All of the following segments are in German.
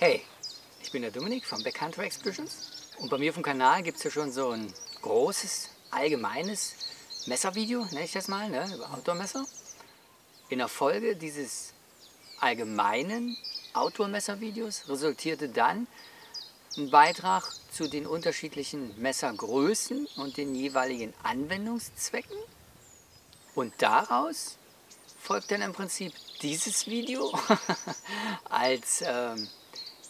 Hey, ich bin der Dominik von Backhunter Expeditions und bei mir auf dem Kanal gibt es ja schon so ein großes, allgemeines Messervideo, nenne ich das mal, ne, über Outdoor-Messer. In der Folge dieses allgemeinen Outdoor-Messervideos resultierte dann ein Beitrag zu den unterschiedlichen Messergrößen und den jeweiligen Anwendungszwecken. Und daraus folgt dann im Prinzip dieses Video als ähm,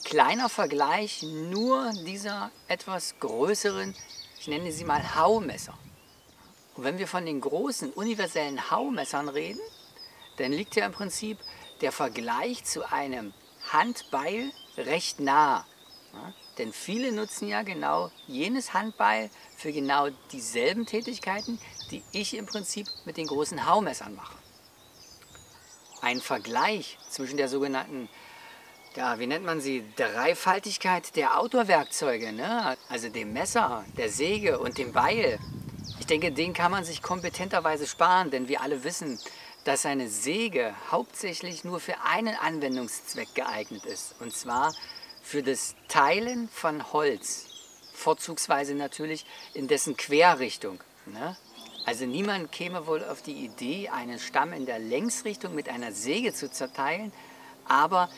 kleiner Vergleich nur dieser etwas größeren, ich nenne sie mal Haumesser. Und wenn wir von den großen universellen Haumessern reden, dann liegt ja im Prinzip der Vergleich zu einem Handbeil recht nah. Denn viele nutzen ja genau jenes Handbeil für genau dieselben Tätigkeiten, die ich im Prinzip mit den großen Haumessern mache. Ein Vergleich zwischen der sogenannten ja, wie nennt man sie, Dreifaltigkeit der Outdoor-Werkzeuge, ne? also dem Messer, der Säge und dem Beil. Ich denke, den kann man sich kompetenterweise sparen, denn wir alle wissen, dass eine Säge hauptsächlich nur für einen Anwendungszweck geeignet ist, und zwar für das Teilen von Holz, vorzugsweise natürlich in dessen Querrichtung. Ne? Also niemand käme wohl auf die Idee, einen Stamm in der Längsrichtung mit einer Säge zu zerteilen, aber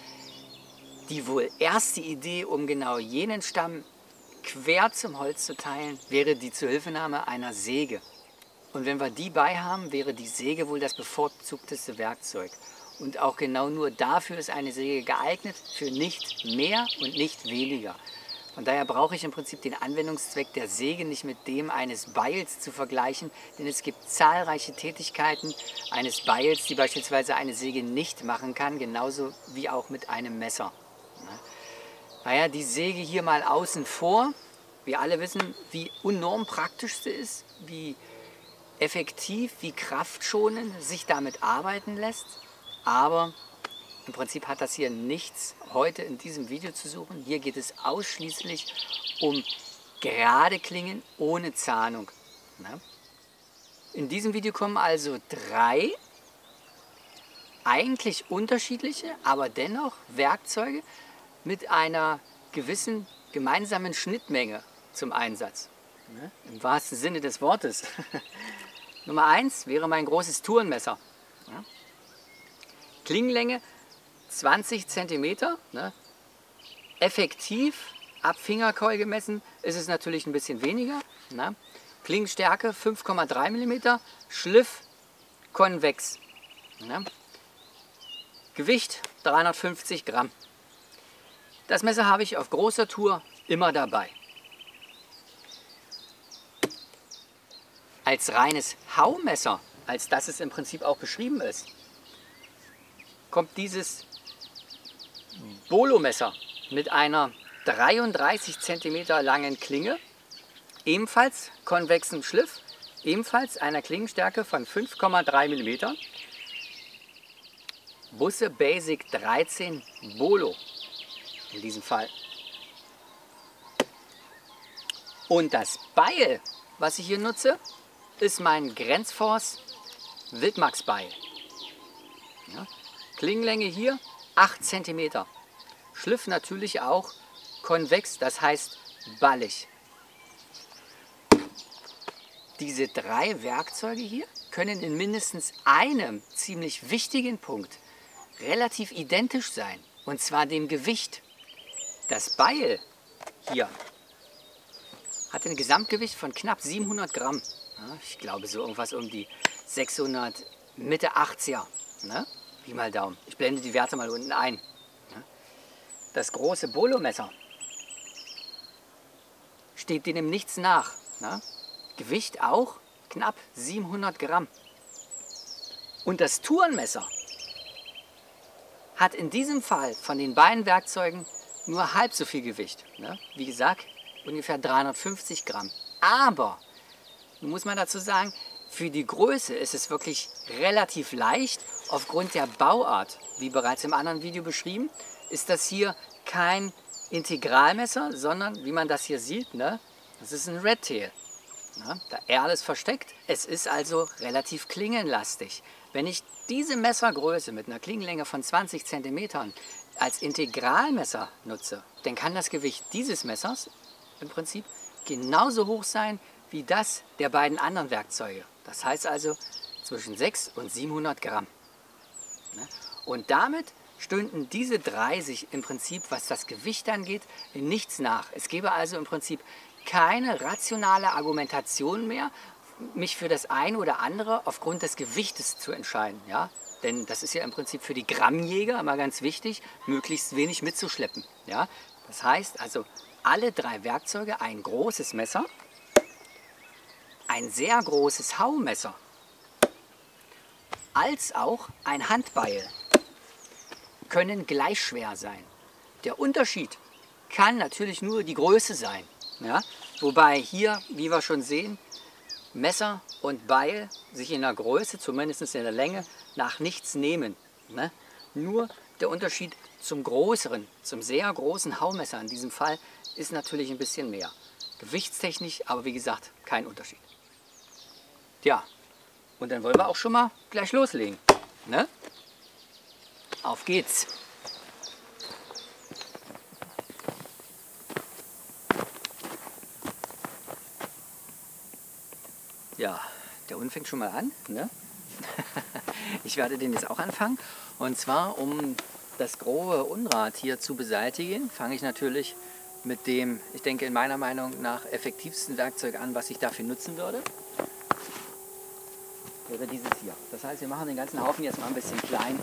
die wohl erste Idee, um genau jenen Stamm quer zum Holz zu teilen, wäre die Zuhilfenahme einer Säge. Und wenn wir die bei haben, wäre die Säge wohl das bevorzugteste Werkzeug. Und auch genau nur dafür ist eine Säge geeignet, für nicht mehr und nicht weniger. Von daher brauche ich im Prinzip den Anwendungszweck der Säge nicht mit dem eines Beils zu vergleichen, denn es gibt zahlreiche Tätigkeiten eines Beils, die beispielsweise eine Säge nicht machen kann, genauso wie auch mit einem Messer. Naja, die Säge hier mal außen vor. Wir alle wissen, wie enorm praktisch sie ist, wie effektiv, wie kraftschonend sich damit arbeiten lässt. Aber im Prinzip hat das hier nichts heute in diesem Video zu suchen. Hier geht es ausschließlich um gerade Klingen ohne Zahnung. Ne? In diesem Video kommen also drei eigentlich unterschiedliche, aber dennoch Werkzeuge, mit einer gewissen gemeinsamen Schnittmenge zum Einsatz. Ne? Im wahrsten Sinne des Wortes. Nummer eins wäre mein großes Tourenmesser. Ja? Klingenlänge 20 cm. Ne? Effektiv ab Fingerkeul gemessen ist es natürlich ein bisschen weniger. Ne? Klingenstärke 5,3 mm. Schliff konvex. Ne? Gewicht 350 Gramm. Das Messer habe ich auf großer Tour immer dabei. Als reines Haumesser, als das es im Prinzip auch beschrieben ist, kommt dieses Bolo-Messer mit einer 33 cm langen Klinge, ebenfalls konvexen Schliff, ebenfalls einer Klingenstärke von 5,3 mm. Busse Basic 13 Bolo in diesem Fall. Und das Beil, was ich hier nutze, ist mein Grenzforce Wildmax Beil. Ja. Klingenlänge hier 8 cm. Schliff natürlich auch konvex, das heißt ballig. Diese drei Werkzeuge hier können in mindestens einem ziemlich wichtigen Punkt relativ identisch sein, und zwar dem Gewicht. Das Beil hier hat ein Gesamtgewicht von knapp 700 Gramm. ich glaube so irgendwas um die 600, Mitte 80er. Ne? Wie mal Daumen. Ich blende die Werte mal unten ein. Das große Bolo-Messer steht dem nichts nach. Ne? Gewicht auch knapp 700 Gramm. Und das Tourenmesser hat in diesem Fall von den beiden Werkzeugen nur halb so viel Gewicht. Ne? Wie gesagt, ungefähr 350 Gramm. Aber, nun muss man dazu sagen, für die Größe ist es wirklich relativ leicht. Aufgrund der Bauart, wie bereits im anderen Video beschrieben, ist das hier kein Integralmesser, sondern wie man das hier sieht, ne, das ist ein Redtail. Ne, da er alles versteckt. Es ist also relativ klingenlastig. Wenn ich diese Messergröße mit einer Klingenlänge von 20 cm als Integralmesser nutze, dann kann das Gewicht dieses Messers im Prinzip genauso hoch sein wie das der beiden anderen Werkzeuge. Das heißt also zwischen 6 und 700 Gramm. Ne? Und damit stünden diese drei sich im Prinzip, was das Gewicht angeht, in nichts nach. Es gäbe also im Prinzip keine rationale Argumentation mehr, mich für das eine oder andere aufgrund des Gewichtes zu entscheiden. Ja? Denn das ist ja im Prinzip für die Grammjäger immer ganz wichtig, möglichst wenig mitzuschleppen. Ja? Das heißt also, alle drei Werkzeuge, ein großes Messer, ein sehr großes Haumesser, als auch ein Handbeil können gleich schwer sein. Der Unterschied kann natürlich nur die Größe sein. Ja? Wobei hier, wie wir schon sehen, Messer und Beil sich in der Größe, zumindest in der Länge, nach nichts nehmen. Ne? Nur der Unterschied zum größeren, zum sehr großen Haumesser in diesem Fall ist natürlich ein bisschen mehr. Gewichtstechnisch, aber wie gesagt, kein Unterschied. Ja, und dann wollen wir auch schon mal gleich loslegen. Ne? Auf geht's! Ja, der Hund fängt schon mal an. Ne? ich werde den jetzt auch anfangen. Und zwar, um das grobe Unrat hier zu beseitigen, fange ich natürlich mit dem, ich denke in meiner Meinung nach, effektivsten Werkzeug an, was ich dafür nutzen würde. Wäre dieses hier. Das heißt, wir machen den ganzen Haufen jetzt mal ein bisschen klein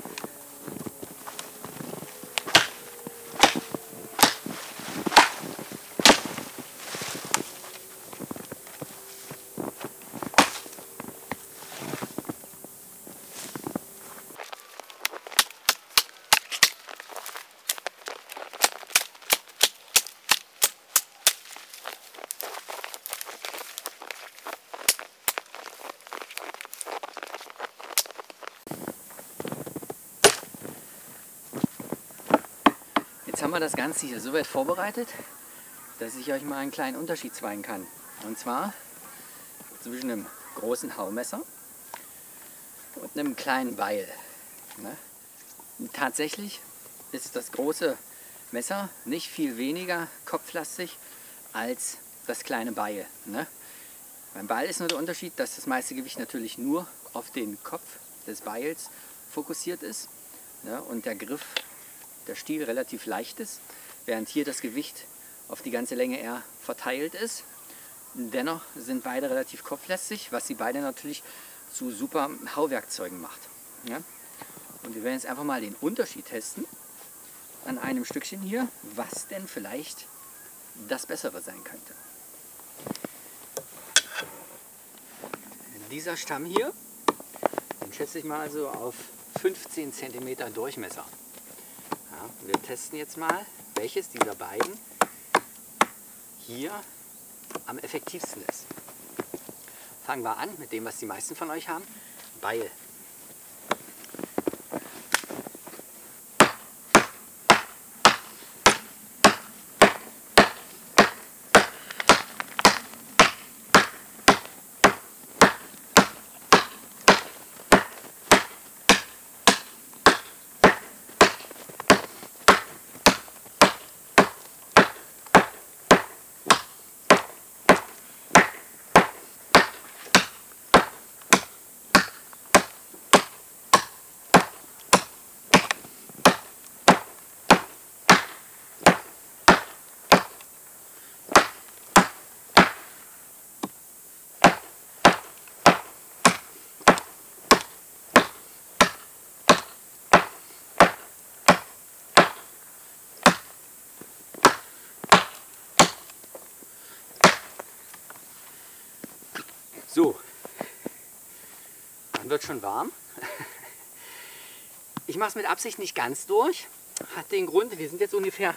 haben wir das Ganze hier so weit vorbereitet, dass ich euch mal einen kleinen Unterschied zeigen kann. Und zwar zwischen einem großen Haumesser und einem kleinen Beil. Ne? Tatsächlich ist das große Messer nicht viel weniger kopflastig als das kleine Beil. Ne? Beim Beil ist nur der Unterschied, dass das meiste Gewicht natürlich nur auf den Kopf des Beils fokussiert ist ne? und der Griff der Stiel relativ leicht ist, während hier das Gewicht auf die ganze Länge eher verteilt ist. Dennoch sind beide relativ kopflästig, was sie beide natürlich zu super Hauwerkzeugen macht. Ja? Und wir werden jetzt einfach mal den Unterschied testen an einem Stückchen hier, was denn vielleicht das Bessere sein könnte. Dieser Stamm hier, den schätze ich mal so auf 15 cm Durchmesser. Wir testen jetzt mal, welches dieser beiden hier am effektivsten ist. Fangen wir an mit dem, was die meisten von euch haben. Beil. So, dann wird schon warm. Ich mache es mit Absicht nicht ganz durch. Hat den Grund, wir sind jetzt ungefähr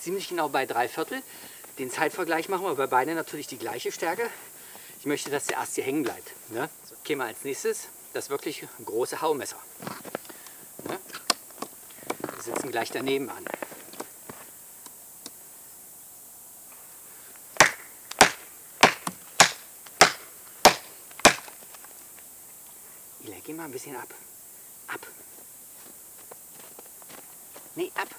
ziemlich genau bei drei Viertel. Den Zeitvergleich machen wir bei beiden natürlich die gleiche Stärke. Ich möchte, dass der erst hier hängen bleibt. Ne? So, gehen wir als nächstes das wirklich große Haumesser. Ne? Wir sitzen gleich daneben an. Mal ein bisschen ab. Ab. Nee, ab.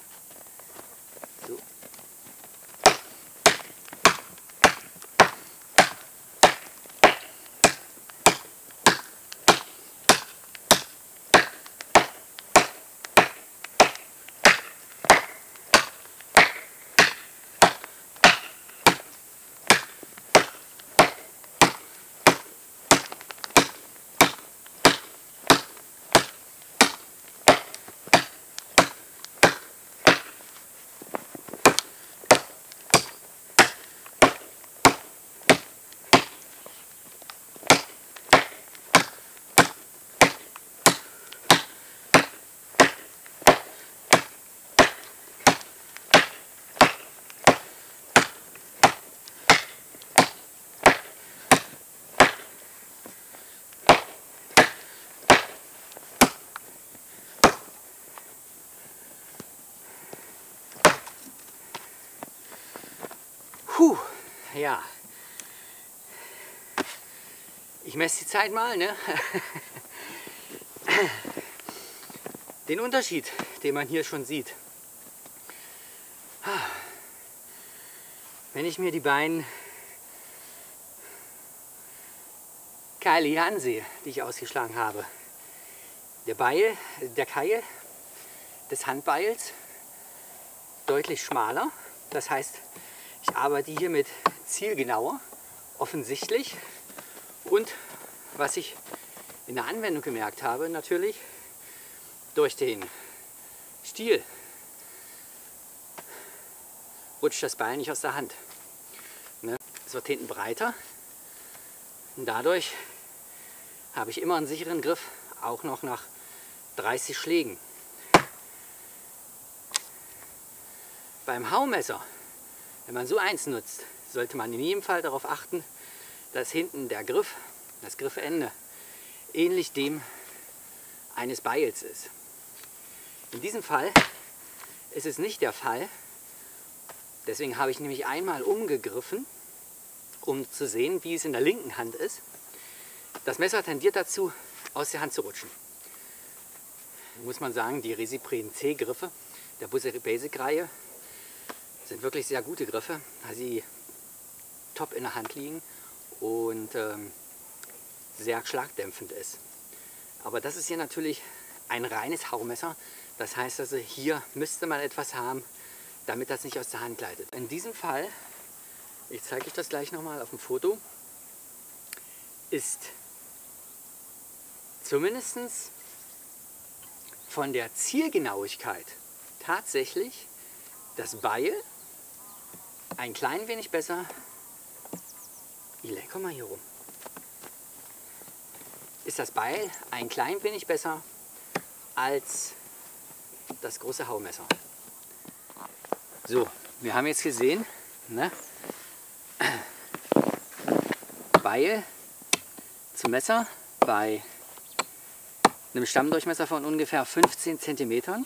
Ja. Ich messe die Zeit mal, ne? Den Unterschied, den man hier schon sieht. Wenn ich mir die beiden Keile hier ansehe, die ich ausgeschlagen habe. Der Beil, der Keil des Handbeils deutlich schmaler. Das heißt, ich arbeite hier mit zielgenauer, offensichtlich. Und was ich in der Anwendung gemerkt habe, natürlich durch den Stiel rutscht das Beil nicht aus der Hand. Ne? Es wird hinten breiter und dadurch habe ich immer einen sicheren Griff, auch noch nach 30 Schlägen. Beim Haumesser, wenn man so eins nutzt, sollte man in jedem Fall darauf achten, dass hinten der Griff, das Griffende, ähnlich dem eines Beils ist. In diesem Fall ist es nicht der Fall. Deswegen habe ich nämlich einmal umgegriffen, um zu sehen, wie es in der linken Hand ist. Das Messer tendiert dazu, aus der Hand zu rutschen. Muss man sagen, die Resipren C-Griffe der Busseri Basic-Reihe sind wirklich sehr gute Griffe, da sie top in der Hand liegen und ähm, sehr schlagdämpfend ist. Aber das ist hier natürlich ein reines Haumesser. Das heißt also, hier müsste man etwas haben, damit das nicht aus der Hand gleitet. In diesem Fall, ich zeige euch das gleich nochmal auf dem Foto, ist zumindest von der Zielgenauigkeit tatsächlich das Beil ein klein wenig besser. Ile, komm mal hier rum. Ist das Beil ein klein wenig besser als das große Haumesser. So, wir haben jetzt gesehen, ne? Beil zum Messer bei einem Stammdurchmesser von ungefähr 15 cm.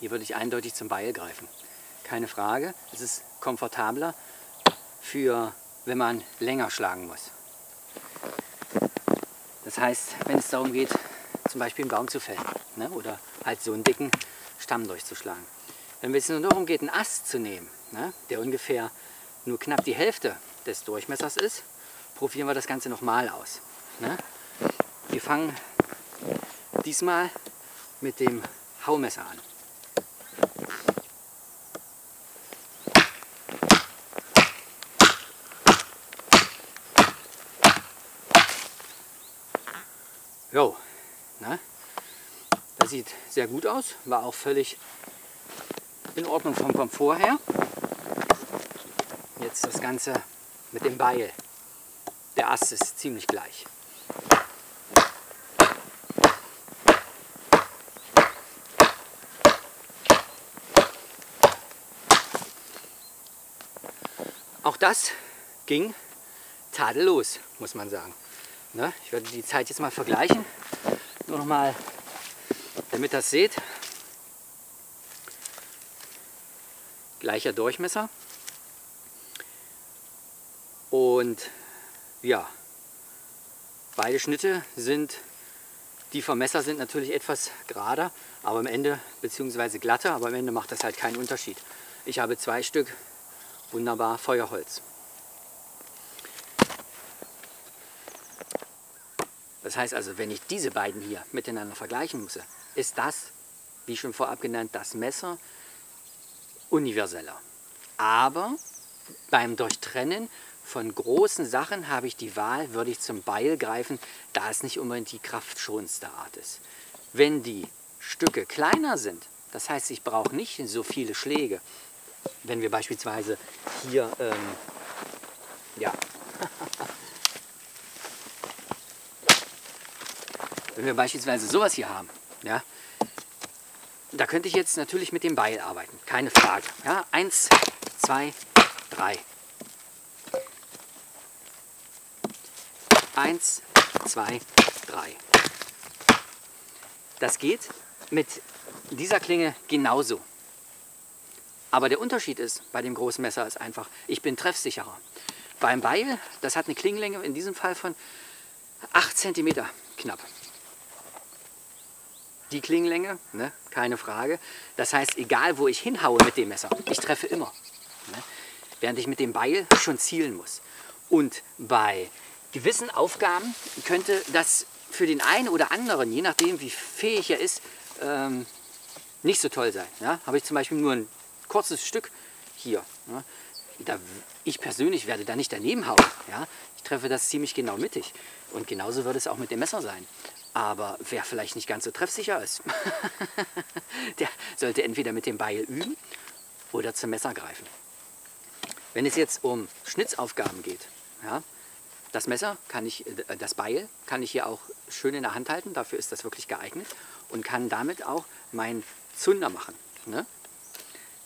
Hier würde ich eindeutig zum Beil greifen. Keine Frage, es ist komfortabler für, wenn man länger schlagen muss. Das heißt, wenn es darum geht, zum Beispiel einen Baum zu fällen ne? oder halt so einen dicken Stamm durchzuschlagen. Wenn es nur darum geht, einen Ast zu nehmen, ne? der ungefähr nur knapp die Hälfte des Durchmessers ist, probieren wir das Ganze nochmal aus. Ne? Wir fangen diesmal mit dem Haumesser an. Jo, Ne? Das sieht sehr gut aus, war auch völlig in Ordnung vom Komfort her. Jetzt das Ganze mit dem Beil. Der Ast ist ziemlich gleich. Auch das ging tadellos, muss man sagen. Ne? Ich werde die Zeit jetzt mal vergleichen. Nur noch mal, damit ihr das seht. Gleicher Durchmesser. Und ja, beide Schnitte sind, die vom Messer sind natürlich etwas gerader, aber am Ende, beziehungsweise glatter, aber am Ende macht das halt keinen Unterschied. Ich habe zwei Stück wunderbar Feuerholz. Das heißt also, wenn ich diese beiden hier miteinander vergleichen muss, ist das, wie schon vorab genannt, das Messer universeller. Aber beim Durchtrennen von großen Sachen habe ich die Wahl, würde ich zum Beil greifen, da es nicht unbedingt die kraftschonendste Art ist. Wenn die Stücke kleiner sind, das heißt, ich brauche nicht so viele Schläge, wenn wir beispielsweise hier ähm, ja, Wenn wir beispielsweise sowas hier haben, ja, da könnte ich jetzt natürlich mit dem Beil arbeiten, keine Frage. Ja, eins, zwei, drei. Eins, zwei, drei. Das geht mit dieser Klinge genauso. Aber der Unterschied ist, bei dem großen Messer ist einfach, ich bin treffsicherer. Beim Beil, das hat eine Klingenlänge in diesem Fall von 8 cm knapp. Die Klingenlänge, ne, keine Frage. Das heißt, egal wo ich hinhaue mit dem Messer, ich treffe immer. Ne, während ich mit dem Beil schon zielen muss. Und bei gewissen Aufgaben könnte das für den einen oder anderen, je nachdem wie fähig er ist, ähm, nicht so toll sein. Ja? Habe ich zum Beispiel nur ein kurzes Stück hier. Ja? Da, ich persönlich werde da nicht daneben hauen. Ja? Ich treffe das ziemlich genau mittig. Und genauso wird es auch mit dem Messer sein. Aber wer vielleicht nicht ganz so treffsicher ist, der sollte entweder mit dem Beil üben oder zum Messer greifen. Wenn es jetzt um Schnitzaufgaben geht, ja, das Messer kann ich, äh, das Beil kann ich hier auch schön in der Hand halten, dafür ist das wirklich geeignet und kann damit auch meinen Zunder machen. Ne?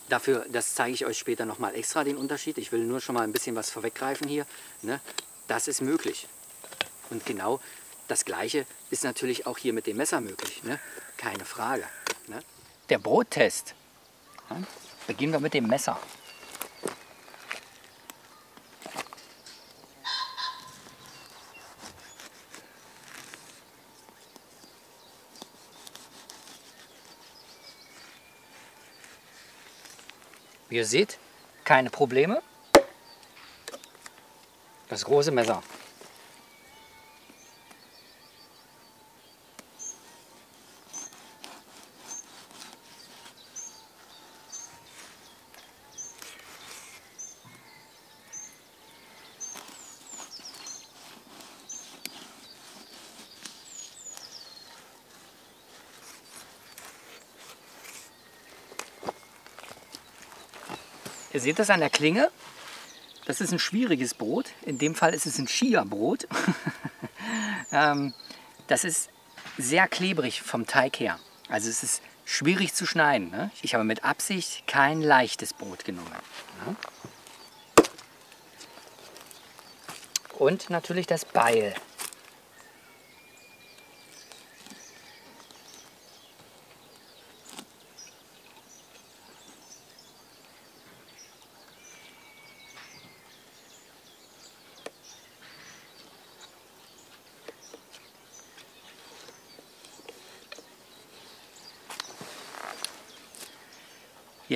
Dafür, das zeige ich euch später nochmal extra den Unterschied. Ich will nur schon mal ein bisschen was vorweggreifen hier. Ne? Das ist möglich. Und genau das Gleiche ist natürlich auch hier mit dem Messer möglich. Ne? Keine Frage. Ne? Der Brottest. Ja? Beginnen wir mit dem Messer. Wie ihr seht, keine Probleme. Das große Messer. Ihr seht das an der Klinge. Das ist ein schwieriges Brot. In dem Fall ist es ein Chia-Brot. ähm, das ist sehr klebrig vom Teig her. Also es ist schwierig zu schneiden. Ne? Ich habe mit Absicht kein leichtes Brot genommen. Ja? Und natürlich das Beil.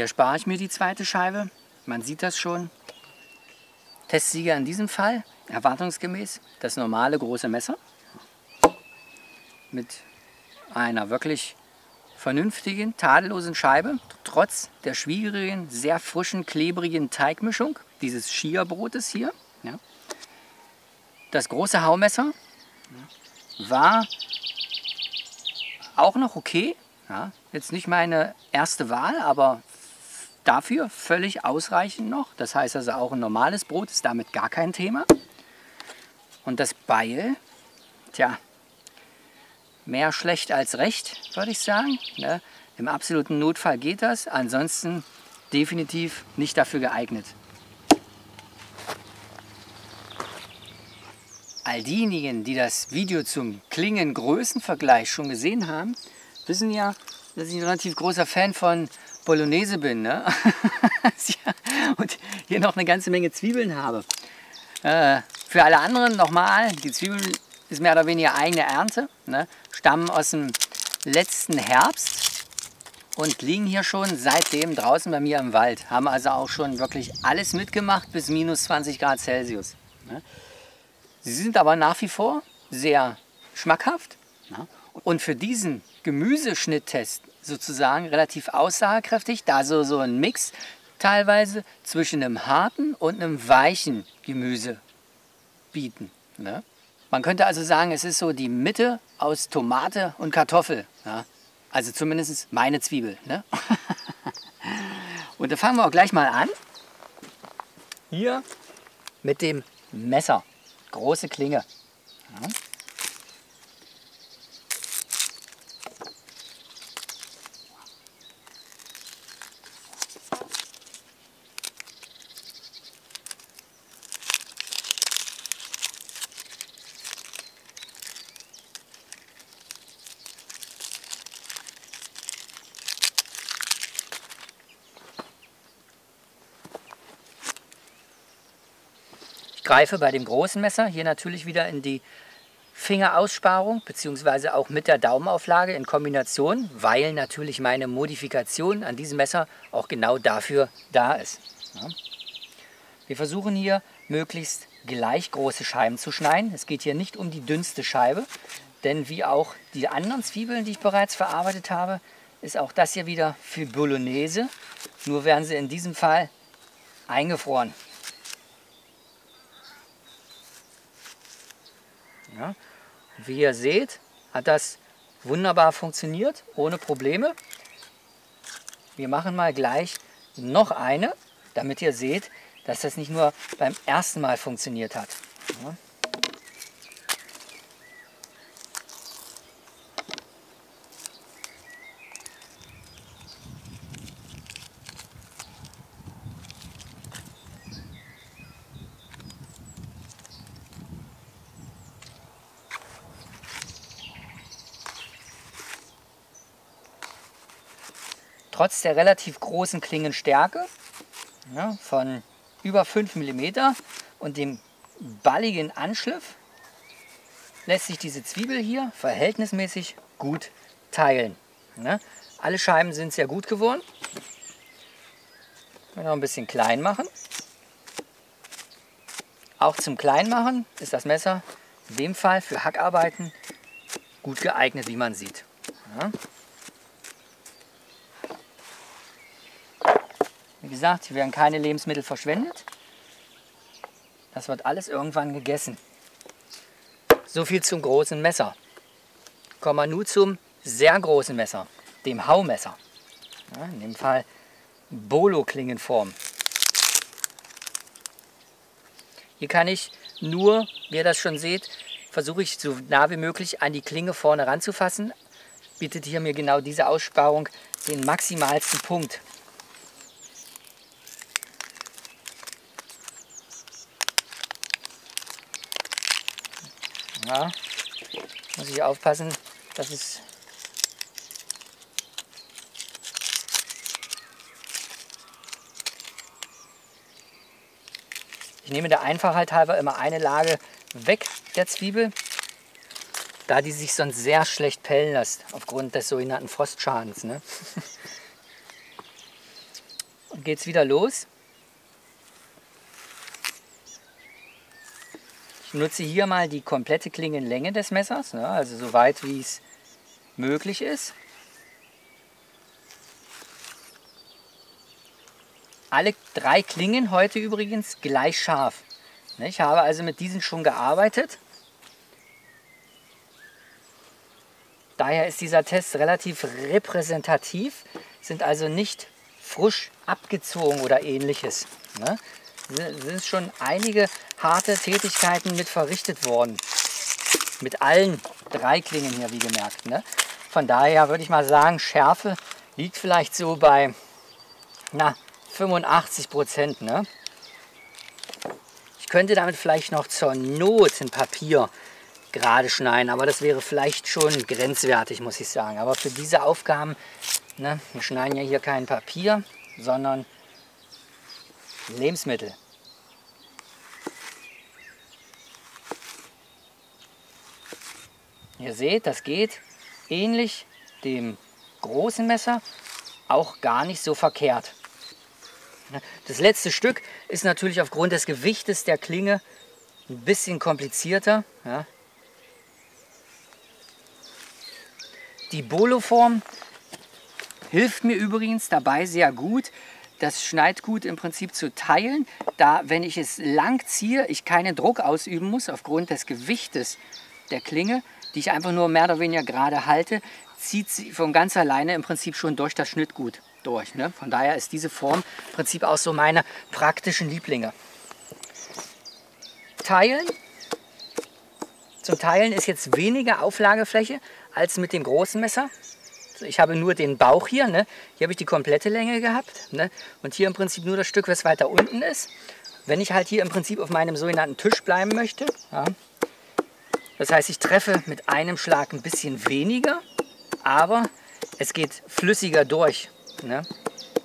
Hier spare ich mir die zweite Scheibe. Man sieht das schon. Testsieger in diesem Fall, erwartungsgemäß, das normale große Messer. Mit einer wirklich vernünftigen, tadellosen Scheibe, trotz der schwierigen, sehr frischen, klebrigen Teigmischung dieses Chia-Brotes hier. Ja. Das große Haumesser war auch noch okay. Ja. Jetzt nicht meine erste Wahl, aber dafür völlig ausreichend noch. Das heißt also auch ein normales Brot ist damit gar kein Thema. Und das Beil, tja, mehr schlecht als recht, würde ich sagen. Ne? Im absoluten Notfall geht das, ansonsten definitiv nicht dafür geeignet. All diejenigen, die das Video zum Klingen-Größenvergleich schon gesehen haben, wissen ja, dass ich ein relativ großer Fan von Bolognese bin ne? und hier noch eine ganze Menge Zwiebeln habe. Äh, für alle anderen nochmal, die Zwiebeln ist mehr oder weniger eigene Ernte, ne? stammen aus dem letzten Herbst und liegen hier schon seitdem draußen bei mir im Wald. Haben also auch schon wirklich alles mitgemacht bis minus 20 Grad Celsius. Ne? Sie sind aber nach wie vor sehr schmackhaft. Ne? Und für diesen Gemüseschnitttest sozusagen relativ aussagekräftig, da so, so ein Mix teilweise zwischen einem harten und einem weichen Gemüse bieten. Ne? Man könnte also sagen, es ist so die Mitte aus Tomate und Kartoffel. Ja? Also zumindest meine Zwiebel. Ne? und da fangen wir auch gleich mal an. Hier mit dem Messer. Große Klinge. Ja? Greife bei dem großen Messer hier natürlich wieder in die Fingeraussparung, beziehungsweise auch mit der Daumenauflage in Kombination, weil natürlich meine Modifikation an diesem Messer auch genau dafür da ist. Ja. Wir versuchen hier möglichst gleich große Scheiben zu schneiden. Es geht hier nicht um die dünnste Scheibe, denn wie auch die anderen Zwiebeln, die ich bereits verarbeitet habe, ist auch das hier wieder für Bolognese. Nur werden sie in diesem Fall eingefroren. Wie ihr seht, hat das wunderbar funktioniert, ohne Probleme. Wir machen mal gleich noch eine, damit ihr seht, dass das nicht nur beim ersten Mal funktioniert hat. Ja. Trotz der relativ großen Klingenstärke ja, von über 5 mm und dem balligen Anschliff lässt sich diese Zwiebel hier verhältnismäßig gut teilen. Ja, alle Scheiben sind sehr gut geworden. Noch ein bisschen klein machen. Auch zum Kleinmachen ist das Messer in dem Fall für Hackarbeiten gut geeignet, wie man sieht. Ja. Gesagt, hier werden keine Lebensmittel verschwendet. Das wird alles irgendwann gegessen. So viel zum großen Messer. Kommen wir nun zum sehr großen Messer, dem Haumesser. Ja, in dem Fall Bolo-Klingenform. Hier kann ich nur, wie ihr das schon seht, versuche ich so nah wie möglich an die Klinge vorne ranzufassen. Bietet hier mir genau diese Aussparung den maximalsten Punkt. Ja, muss ich aufpassen, dass es Ich nehme der Einfachheit halber immer eine Lage weg der Zwiebel, da die sich sonst sehr schlecht pellen lässt, aufgrund des sogenannten Frostschadens. Ne? Und geht's wieder los. Ich nutze hier mal die komplette Klingenlänge des Messers, ne, also so weit wie es möglich ist. Alle drei Klingen heute übrigens gleich scharf. Ne, ich habe also mit diesen schon gearbeitet. Daher ist dieser Test relativ repräsentativ, sind also nicht frisch abgezogen oder ähnliches. Sind schon einige harte Tätigkeiten mit verrichtet worden. Mit allen drei Klingen hier, wie gemerkt. Ne? Von daher würde ich mal sagen, Schärfe liegt vielleicht so bei na, 85 Prozent. Ne? Ich könnte damit vielleicht noch zur Not ein Papier gerade schneiden, aber das wäre vielleicht schon grenzwertig, muss ich sagen. Aber für diese Aufgaben, ne, wir schneiden ja hier kein Papier, sondern Lebensmittel. Ihr seht, das geht ähnlich dem großen Messer auch gar nicht so verkehrt. Das letzte Stück ist natürlich aufgrund des Gewichtes der Klinge ein bisschen komplizierter. Ja. Die Bolo-Form hilft mir übrigens dabei sehr gut, das Schneidgut im Prinzip zu teilen, da wenn ich es lang ziehe, ich keinen Druck ausüben muss aufgrund des Gewichtes der Klinge, die ich einfach nur mehr oder weniger gerade halte, zieht sie von ganz alleine im Prinzip schon durch das Schnittgut durch. Ne? Von daher ist diese Form im Prinzip auch so meine praktischen Lieblinge. Teilen. Zum Teilen ist jetzt weniger Auflagefläche als mit dem großen Messer. Ich habe nur den Bauch hier. Ne? Hier habe ich die komplette Länge gehabt. Ne? Und hier im Prinzip nur das Stück, was weiter unten ist. Wenn ich halt hier im Prinzip auf meinem sogenannten Tisch bleiben möchte, ja, das heißt, ich treffe mit einem Schlag ein bisschen weniger, aber es geht flüssiger durch. Ne?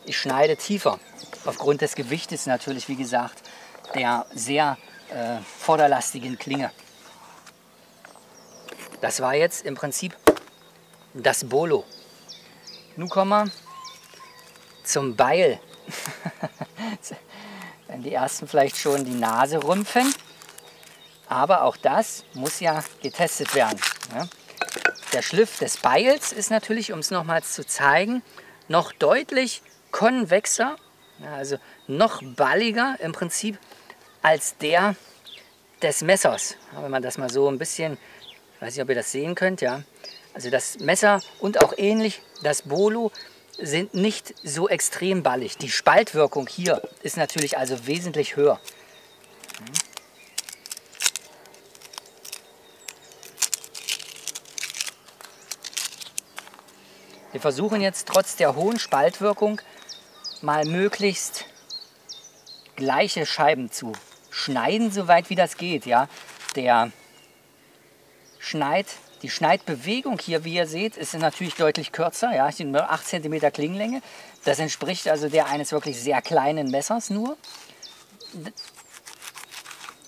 Ich schneide tiefer, aufgrund des Gewichtes natürlich, wie gesagt, der sehr äh, vorderlastigen Klinge. Das war jetzt im Prinzip das Bolo. Nun kommen wir zum Beil. Wenn die ersten vielleicht schon die Nase rümpfen. Aber auch das muss ja getestet werden. Ja. Der Schliff des Beils ist natürlich, um es nochmals zu zeigen, noch deutlich konvexer, also noch balliger im Prinzip als der des Messers. Wenn man das mal so ein bisschen, ich weiß nicht, ob ihr das sehen könnt, ja. Also das Messer und auch ähnlich das Bolo sind nicht so extrem ballig. Die Spaltwirkung hier ist natürlich also wesentlich höher. Wir versuchen jetzt trotz der hohen Spaltwirkung mal möglichst gleiche Scheiben zu schneiden, soweit wie das geht. Ja? Der Schneid, die Schneidbewegung hier, wie ihr seht, ist natürlich deutlich kürzer. Ja? Nur 8 cm Klingenlänge. Das entspricht also der eines wirklich sehr kleinen Messers nur.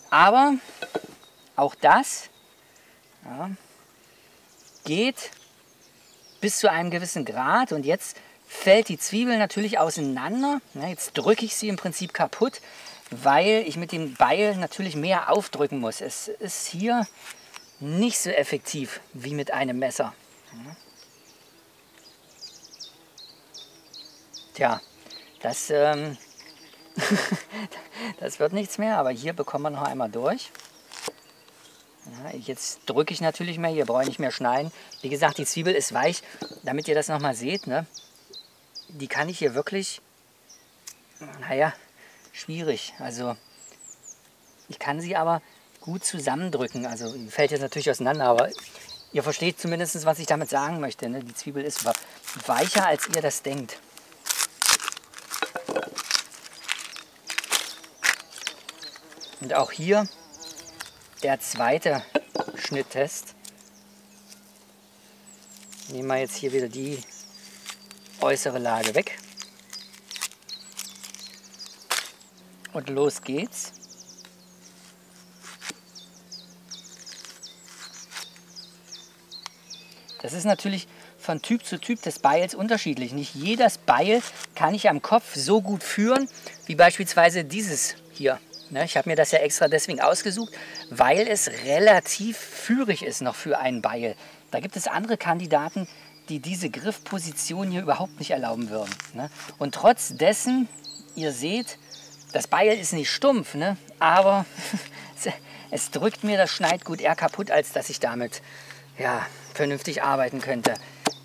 Aber auch das ja, geht bis zu einem gewissen Grad und jetzt fällt die Zwiebel natürlich auseinander. Jetzt drücke ich sie im Prinzip kaputt, weil ich mit dem Beil natürlich mehr aufdrücken muss. Es ist hier nicht so effektiv wie mit einem Messer. Tja, das, ähm, das wird nichts mehr, aber hier bekommen wir noch einmal durch. Ja, jetzt drücke ich natürlich mehr, hier brauche ich nicht mehr schneiden. Wie gesagt, die Zwiebel ist weich, damit ihr das nochmal seht. Ne? Die kann ich hier wirklich, naja, schwierig. Also ich kann sie aber gut zusammendrücken. Also fällt jetzt natürlich auseinander, aber ihr versteht zumindest, was ich damit sagen möchte. Ne? Die Zwiebel ist weicher, als ihr das denkt. Und auch hier der zweite Schnitttest. Nehmen wir jetzt hier wieder die äußere Lage weg. Und los geht's. Das ist natürlich von Typ zu Typ des Beils unterschiedlich. Nicht jedes Beil kann ich am Kopf so gut führen, wie beispielsweise dieses hier. Ne, ich habe mir das ja extra deswegen ausgesucht, weil es relativ führig ist noch für einen Beil. Da gibt es andere Kandidaten, die diese Griffposition hier überhaupt nicht erlauben würden. Ne? Und trotz dessen, ihr seht, das Beil ist nicht stumpf, ne? aber es drückt mir das Schneidgut eher kaputt, als dass ich damit ja, vernünftig arbeiten könnte.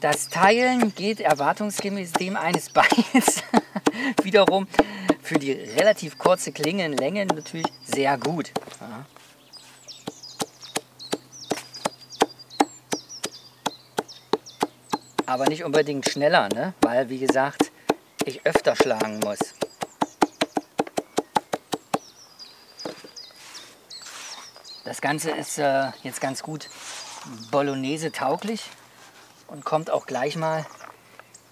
Das Teilen geht erwartungsgemäß dem eines Beils wiederum für die relativ kurze Klingenlänge natürlich sehr gut. Ja. Aber nicht unbedingt schneller, ne? weil wie gesagt, ich öfter schlagen muss. Das Ganze ist äh, jetzt ganz gut Bolognese tauglich und kommt auch gleich mal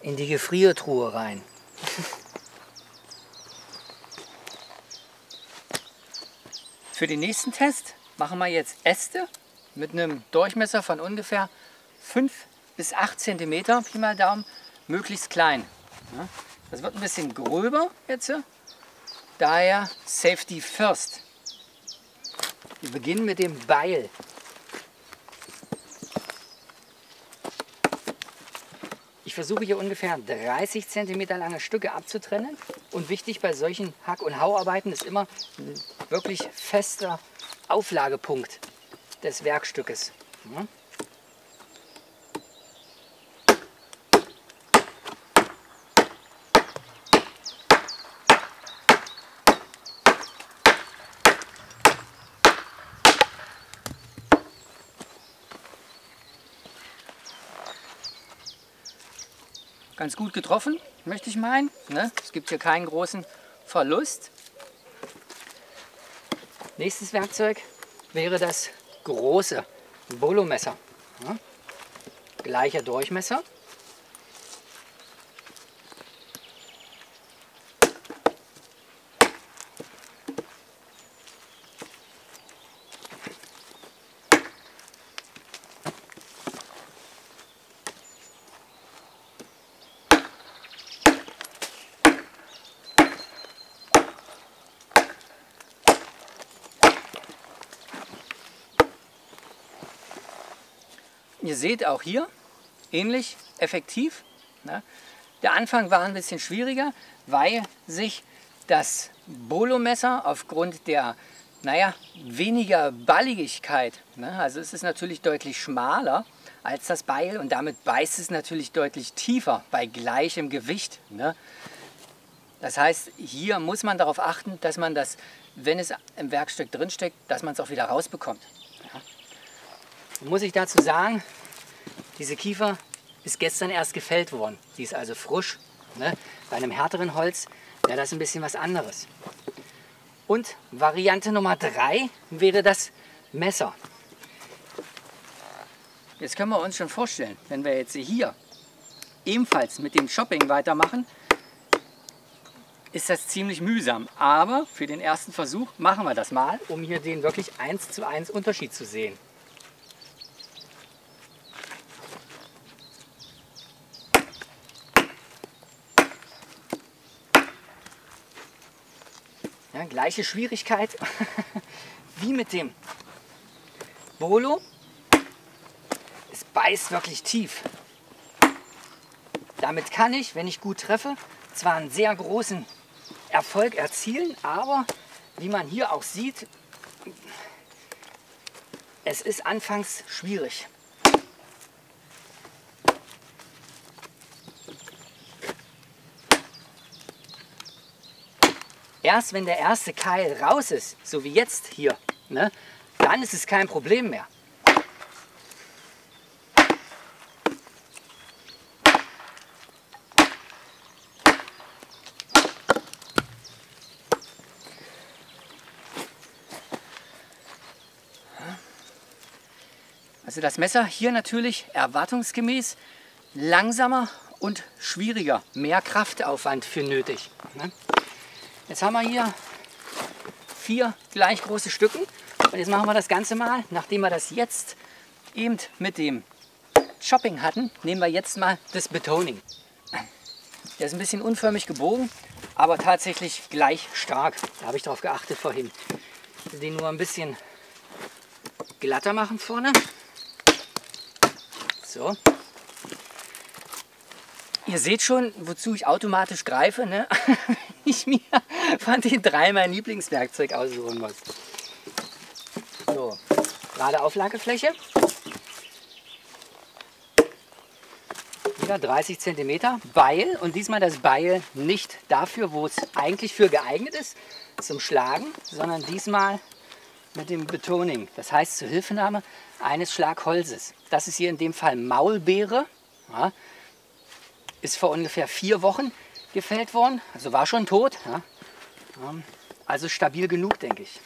in die Gefriertruhe rein. Für den nächsten Test machen wir jetzt Äste mit einem Durchmesser von ungefähr 5 bis 8 cm, Pi mal Daumen, möglichst klein. Das wird ein bisschen gröber jetzt, daher Safety First. Wir beginnen mit dem Beil. Ich versuche hier ungefähr 30 cm lange Stücke abzutrennen. Und wichtig bei solchen Hack- und Hauarbeiten ist immer ein wirklich fester Auflagepunkt des Werkstückes. Ganz gut getroffen, möchte ich meinen. Ne? Es gibt hier keinen großen Verlust. Nächstes Werkzeug wäre das große Bolo-Messer. Ja? Gleicher Durchmesser. Seht auch hier, ähnlich effektiv. Ne? Der Anfang war ein bisschen schwieriger, weil sich das Bolo-Messer aufgrund der naja, weniger Balligigkeit, ne? also es ist natürlich deutlich schmaler als das Beil und damit beißt es natürlich deutlich tiefer bei gleichem Gewicht. Ne? Das heißt, hier muss man darauf achten, dass man das, wenn es im Werkstück drinsteckt, dass man es auch wieder rausbekommt. Ja. Muss ich dazu sagen, diese Kiefer ist gestern erst gefällt worden. Sie ist also frisch. Ne? Bei einem härteren Holz wäre das ein bisschen was anderes. Und Variante Nummer 3 wäre das Messer. Jetzt können wir uns schon vorstellen, wenn wir jetzt hier ebenfalls mit dem Shopping weitermachen, ist das ziemlich mühsam. Aber für den ersten Versuch machen wir das mal, um hier den wirklich 1 zu 1 Unterschied zu sehen. Gleiche Schwierigkeit wie mit dem Bolo. Es beißt wirklich tief. Damit kann ich, wenn ich gut treffe, zwar einen sehr großen Erfolg erzielen, aber wie man hier auch sieht, es ist anfangs schwierig. Erst wenn der erste Keil raus ist, so wie jetzt hier, ne, dann ist es kein Problem mehr. Also das Messer hier natürlich erwartungsgemäß langsamer und schwieriger. Mehr Kraftaufwand für nötig. Ne? Jetzt haben wir hier vier gleich große Stücken. Und jetzt machen wir das Ganze mal, nachdem wir das jetzt eben mit dem Chopping hatten, nehmen wir jetzt mal das Betoning. Der ist ein bisschen unförmig gebogen, aber tatsächlich gleich stark. Da habe ich darauf geachtet vorhin. Den nur ein bisschen glatter machen vorne. So. Ihr seht schon, wozu ich automatisch greife, ne? ich mir von den drei mein Lieblingswerkzeug aussuchen muss. So, gerade Auflagefläche. Wieder 30 cm Beil und diesmal das Beil nicht dafür, wo es eigentlich für geeignet ist, zum Schlagen, sondern diesmal mit dem Betoning. Das heißt zur Hilfenahme eines Schlagholzes. Das ist hier in dem Fall Maulbeere. Ja, ist vor ungefähr vier Wochen gefällt worden. Also war schon tot. Ja. Ähm, also stabil genug, denke ich.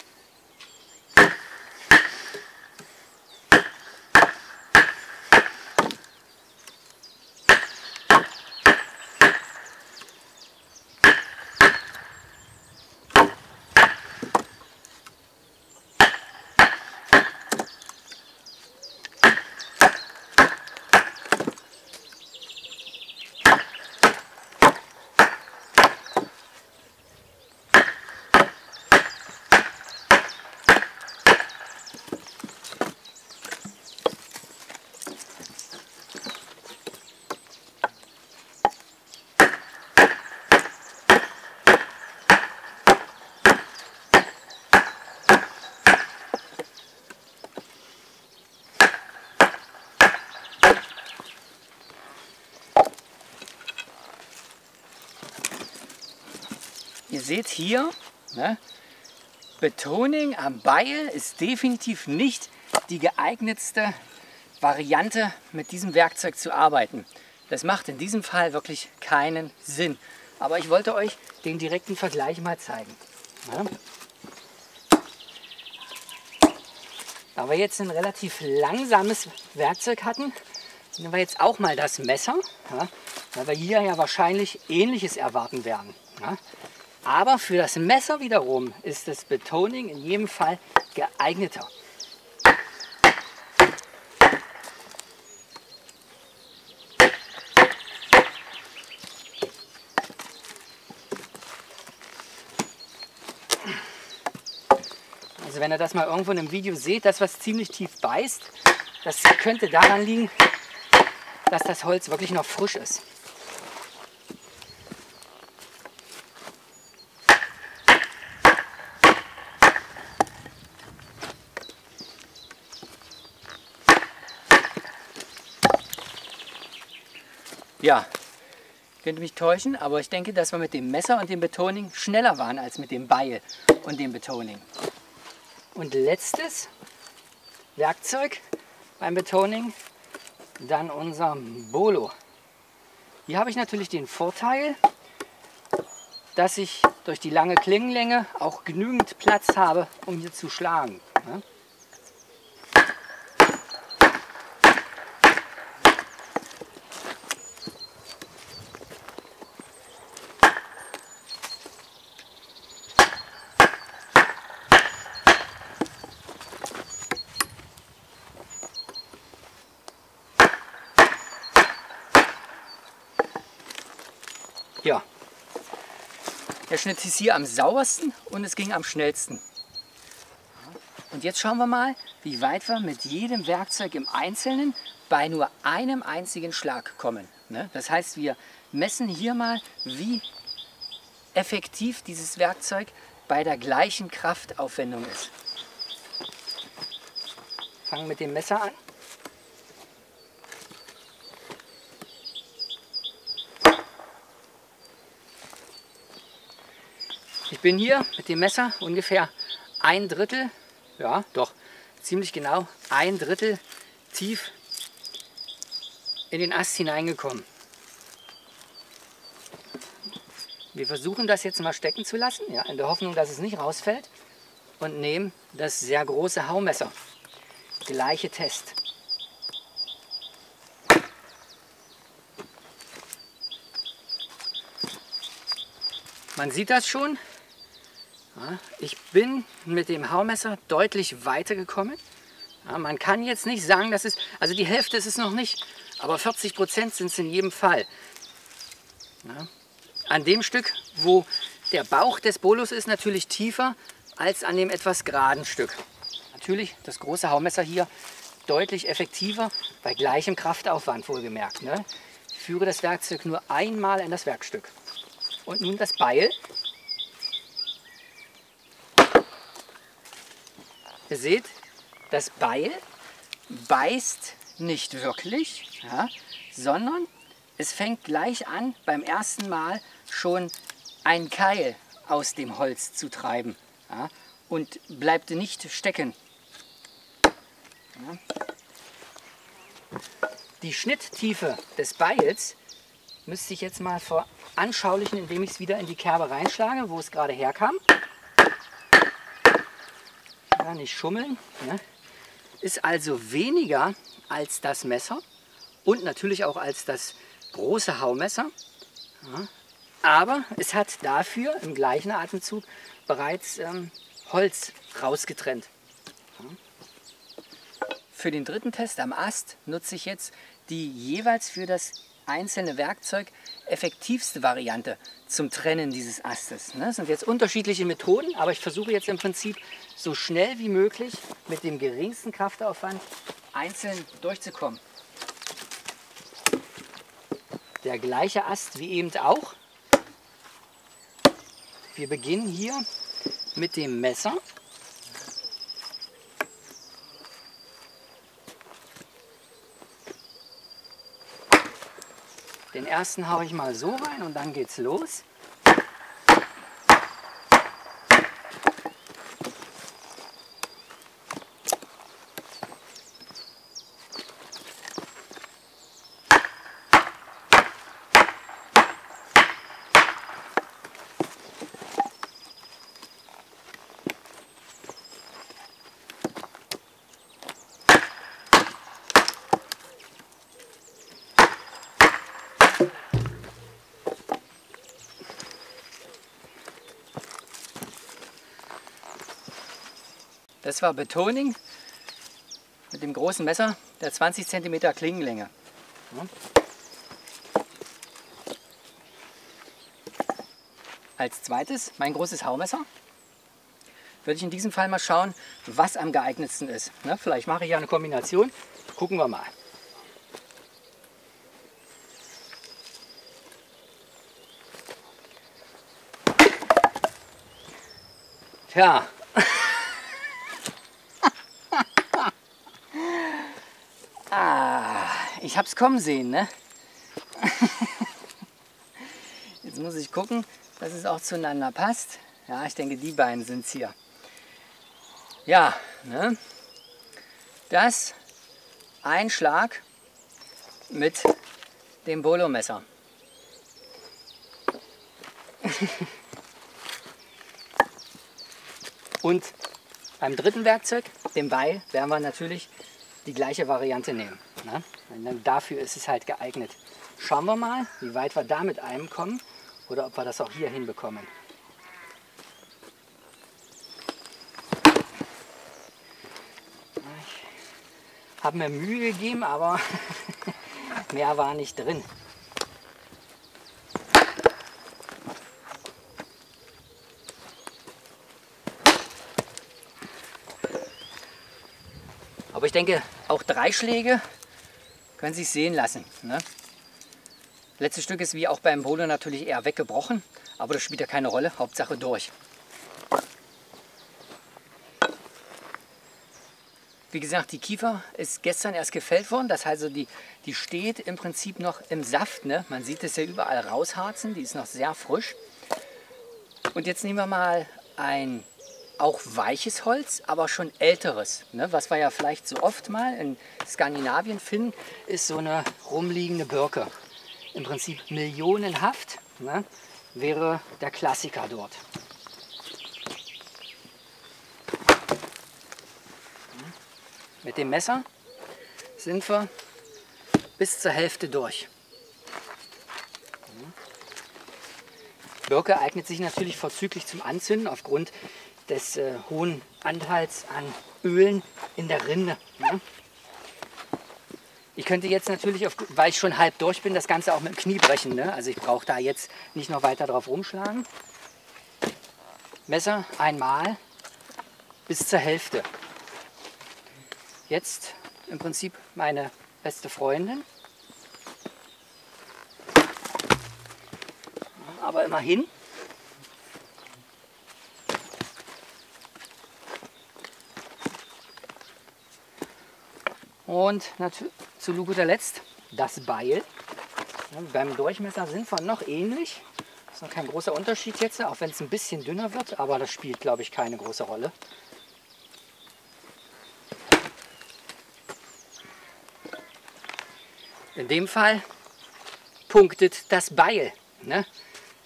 Seht hier, ne, Betoning am Beil ist definitiv nicht die geeignetste Variante, mit diesem Werkzeug zu arbeiten. Das macht in diesem Fall wirklich keinen Sinn. Aber ich wollte euch den direkten Vergleich mal zeigen. Ja. Da wir jetzt ein relativ langsames Werkzeug hatten, nehmen wir jetzt auch mal das Messer, ja, weil wir hier ja wahrscheinlich Ähnliches erwarten werden. Ja. Aber für das Messer wiederum ist das Betoning in jedem Fall geeigneter. Also wenn ihr das mal irgendwo in einem Video seht, das was ziemlich tief beißt, Das könnte daran liegen, dass das Holz wirklich noch frisch ist. Ja, könnte mich täuschen, aber ich denke, dass wir mit dem Messer und dem Betoning schneller waren als mit dem Beil und dem Betoning. Und letztes Werkzeug beim Betoning, dann unser Bolo. Hier habe ich natürlich den Vorteil, dass ich durch die lange Klingenlänge auch genügend Platz habe, um hier zu schlagen. Ja, der Schnitt ist hier am saubersten und es ging am schnellsten. Und jetzt schauen wir mal, wie weit wir mit jedem Werkzeug im Einzelnen bei nur einem einzigen Schlag kommen. Ne? Das heißt, wir messen hier mal, wie effektiv dieses Werkzeug bei der gleichen Kraftaufwendung ist. Fangen mit dem Messer an. Bin hier mit dem Messer ungefähr ein Drittel, ja doch, ziemlich genau ein Drittel tief in den Ast hineingekommen. Wir versuchen das jetzt mal stecken zu lassen, ja, in der Hoffnung, dass es nicht rausfällt und nehmen das sehr große Haumesser. Gleiche Test. Man sieht das schon, ich bin mit dem Haumesser deutlich weiter gekommen. Man kann jetzt nicht sagen, dass es, also die Hälfte ist es noch nicht, aber 40 Prozent sind es in jedem Fall. An dem Stück, wo der Bauch des Bolus ist, natürlich tiefer als an dem etwas geraden Stück. Natürlich das große Haumesser hier deutlich effektiver, bei gleichem Kraftaufwand wohlgemerkt. Ne? Ich führe das Werkzeug nur einmal in das Werkstück. Und nun das Beil Ihr seht, das Beil beißt nicht wirklich, ja, sondern es fängt gleich an, beim ersten Mal schon ein Keil aus dem Holz zu treiben ja, und bleibt nicht stecken. Ja. Die Schnitttiefe des Beils müsste ich jetzt mal veranschaulichen, indem ich es wieder in die Kerbe reinschlage, wo es gerade herkam nicht schummeln. Ne? Ist also weniger als das Messer und natürlich auch als das große Haumesser. Ja, aber es hat dafür im gleichen Atemzug bereits ähm, Holz rausgetrennt. Für den dritten Test am Ast nutze ich jetzt die jeweils für das einzelne Werkzeug effektivste Variante zum Trennen dieses Astes. Ne? Das sind jetzt unterschiedliche Methoden, aber ich versuche jetzt im Prinzip so schnell wie möglich mit dem geringsten Kraftaufwand einzeln durchzukommen. Der gleiche Ast wie eben auch. Wir beginnen hier mit dem Messer Den ersten haue ich mal so rein und dann geht's los. Das war Betoning mit dem großen Messer der 20 cm Klingenlänge. Als zweites mein großes Haumesser. würde ich in diesem Fall mal schauen, was am geeignetsten ist. Ne? Vielleicht mache ich ja eine Kombination. Gucken wir mal. Tja. ah, ich hab's kommen sehen, ne? Jetzt muss ich gucken, dass es auch zueinander passt. Ja, ich denke, die beiden sind es hier. Ja, ne? Das ein Schlag mit dem Bolo-Messer. Und beim dritten Werkzeug, dem Beil, werden wir natürlich die gleiche Variante nehmen. Ne? Dafür ist es halt geeignet. Schauen wir mal, wie weit wir da mit einem kommen oder ob wir das auch hier hinbekommen. Ich habe mir Mühe gegeben, aber mehr war nicht drin. Aber ich denke, auch drei Schläge können sich sehen lassen. Ne? Letztes Stück ist wie auch beim Polo natürlich eher weggebrochen, aber das spielt ja keine Rolle, Hauptsache durch. Wie gesagt, die Kiefer ist gestern erst gefällt worden, das heißt, die, die steht im Prinzip noch im Saft. Ne? Man sieht es ja überall rausharzen, die ist noch sehr frisch. Und jetzt nehmen wir mal ein auch weiches Holz, aber schon älteres. Ne? Was wir ja vielleicht so oft mal in Skandinavien finden, ist so eine rumliegende Birke im Prinzip millionenhaft, ne, wäre der Klassiker dort. Mit dem Messer sind wir bis zur Hälfte durch. Birke eignet sich natürlich vorzüglich zum Anzünden aufgrund des äh, hohen Anteils an Ölen in der Rinde. Ne? Ich könnte jetzt natürlich, auf, weil ich schon halb durch bin, das Ganze auch mit dem Knie brechen. Ne? Also ich brauche da jetzt nicht noch weiter drauf rumschlagen. Messer einmal bis zur Hälfte. Jetzt im Prinzip meine beste Freundin. Aber immerhin. Und zu guter Letzt das Beil. Ja, beim Durchmesser sind wir noch ähnlich. Das ist noch kein großer Unterschied jetzt, auch wenn es ein bisschen dünner wird, aber das spielt, glaube ich, keine große Rolle. In dem Fall punktet das Beil. Ne?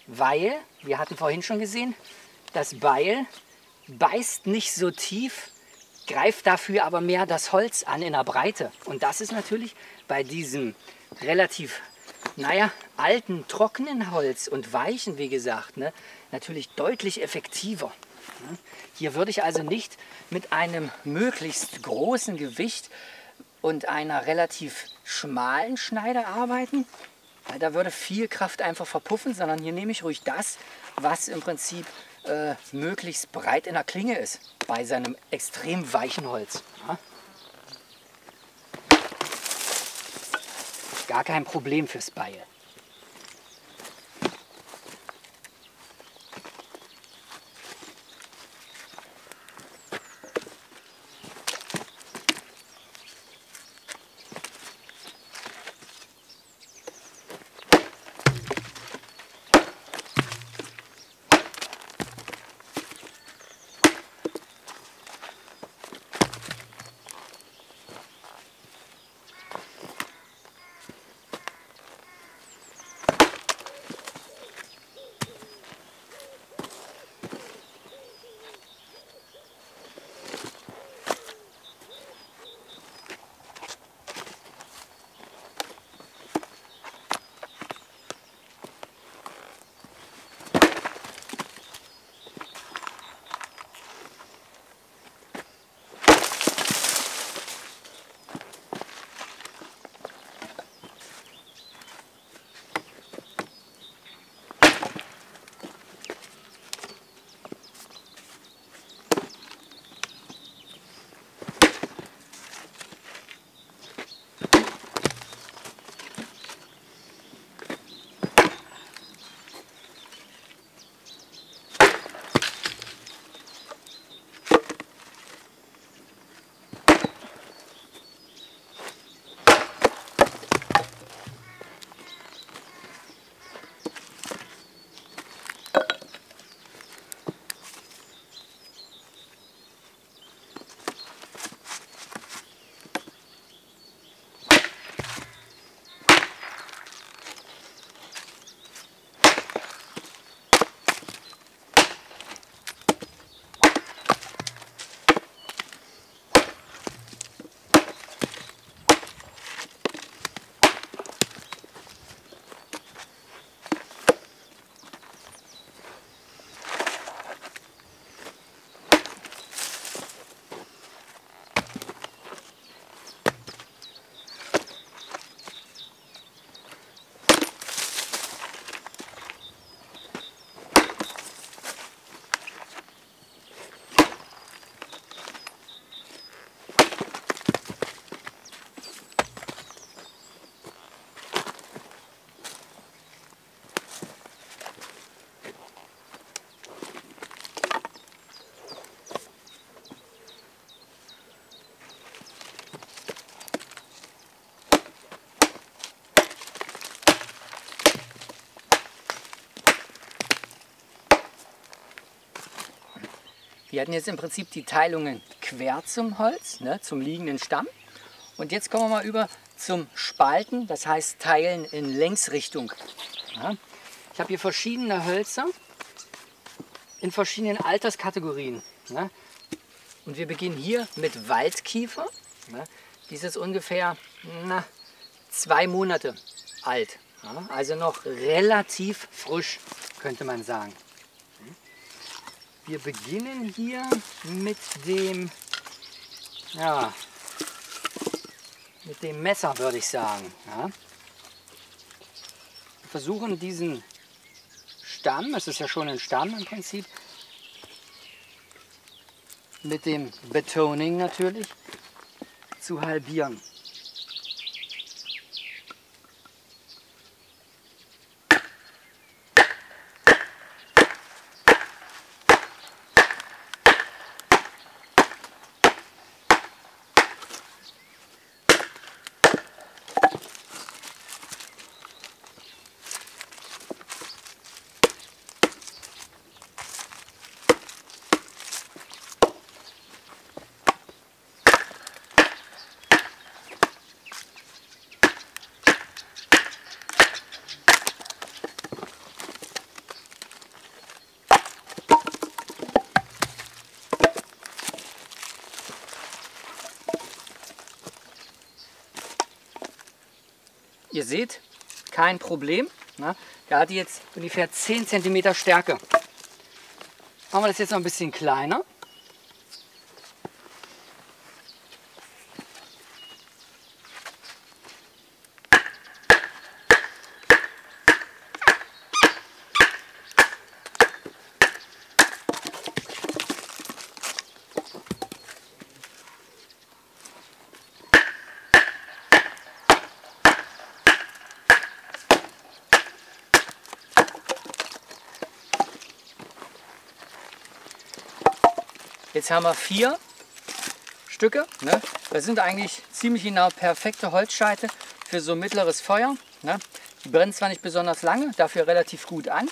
Weil, wir hatten vorhin schon gesehen, das Beil beißt nicht so tief greift dafür aber mehr das Holz an in der Breite. Und das ist natürlich bei diesem relativ, naja, alten, trockenen Holz und weichen, wie gesagt, ne, natürlich deutlich effektiver. Hier würde ich also nicht mit einem möglichst großen Gewicht und einer relativ schmalen Schneide arbeiten, weil da würde viel Kraft einfach verpuffen, sondern hier nehme ich ruhig das, was im Prinzip äh, möglichst breit in der Klinge ist, bei seinem extrem weichen Holz. Ja? Gar kein Problem fürs Beil. Wir hatten jetzt im Prinzip die Teilungen quer zum Holz, ne, zum liegenden Stamm. Und jetzt kommen wir mal über zum Spalten, das heißt Teilen in Längsrichtung. Ja. Ich habe hier verschiedene Hölzer in verschiedenen Alterskategorien. Ne. Und wir beginnen hier mit Waldkiefer. Ne. Dies ist ungefähr na, zwei Monate alt. Ja. Also noch relativ frisch, könnte man sagen. Wir beginnen hier mit dem, ja, mit dem Messer, würde ich sagen. Ja. Wir versuchen diesen Stamm, es ist ja schon ein Stamm im Prinzip, mit dem Betoning natürlich zu halbieren. Ihr seht, kein Problem. Ne? Der hat jetzt ungefähr 10 cm Stärke. Machen wir das jetzt noch ein bisschen kleiner. Jetzt haben wir vier Stücke. Ne? Das sind eigentlich ziemlich genau perfekte Holzscheite für so mittleres Feuer. Ne? Die brennen zwar nicht besonders lange, dafür relativ gut an.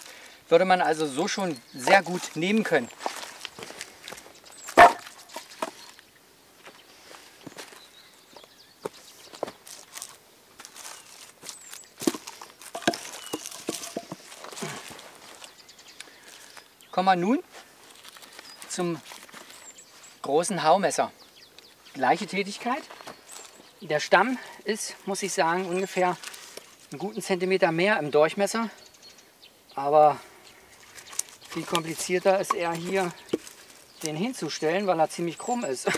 Würde man also so schon sehr gut nehmen können. Kommen wir nun zum großen Haumesser. Gleiche Tätigkeit. Der Stamm ist, muss ich sagen, ungefähr einen guten Zentimeter mehr im Durchmesser. Aber viel komplizierter ist er hier, den hinzustellen, weil er ziemlich krumm ist.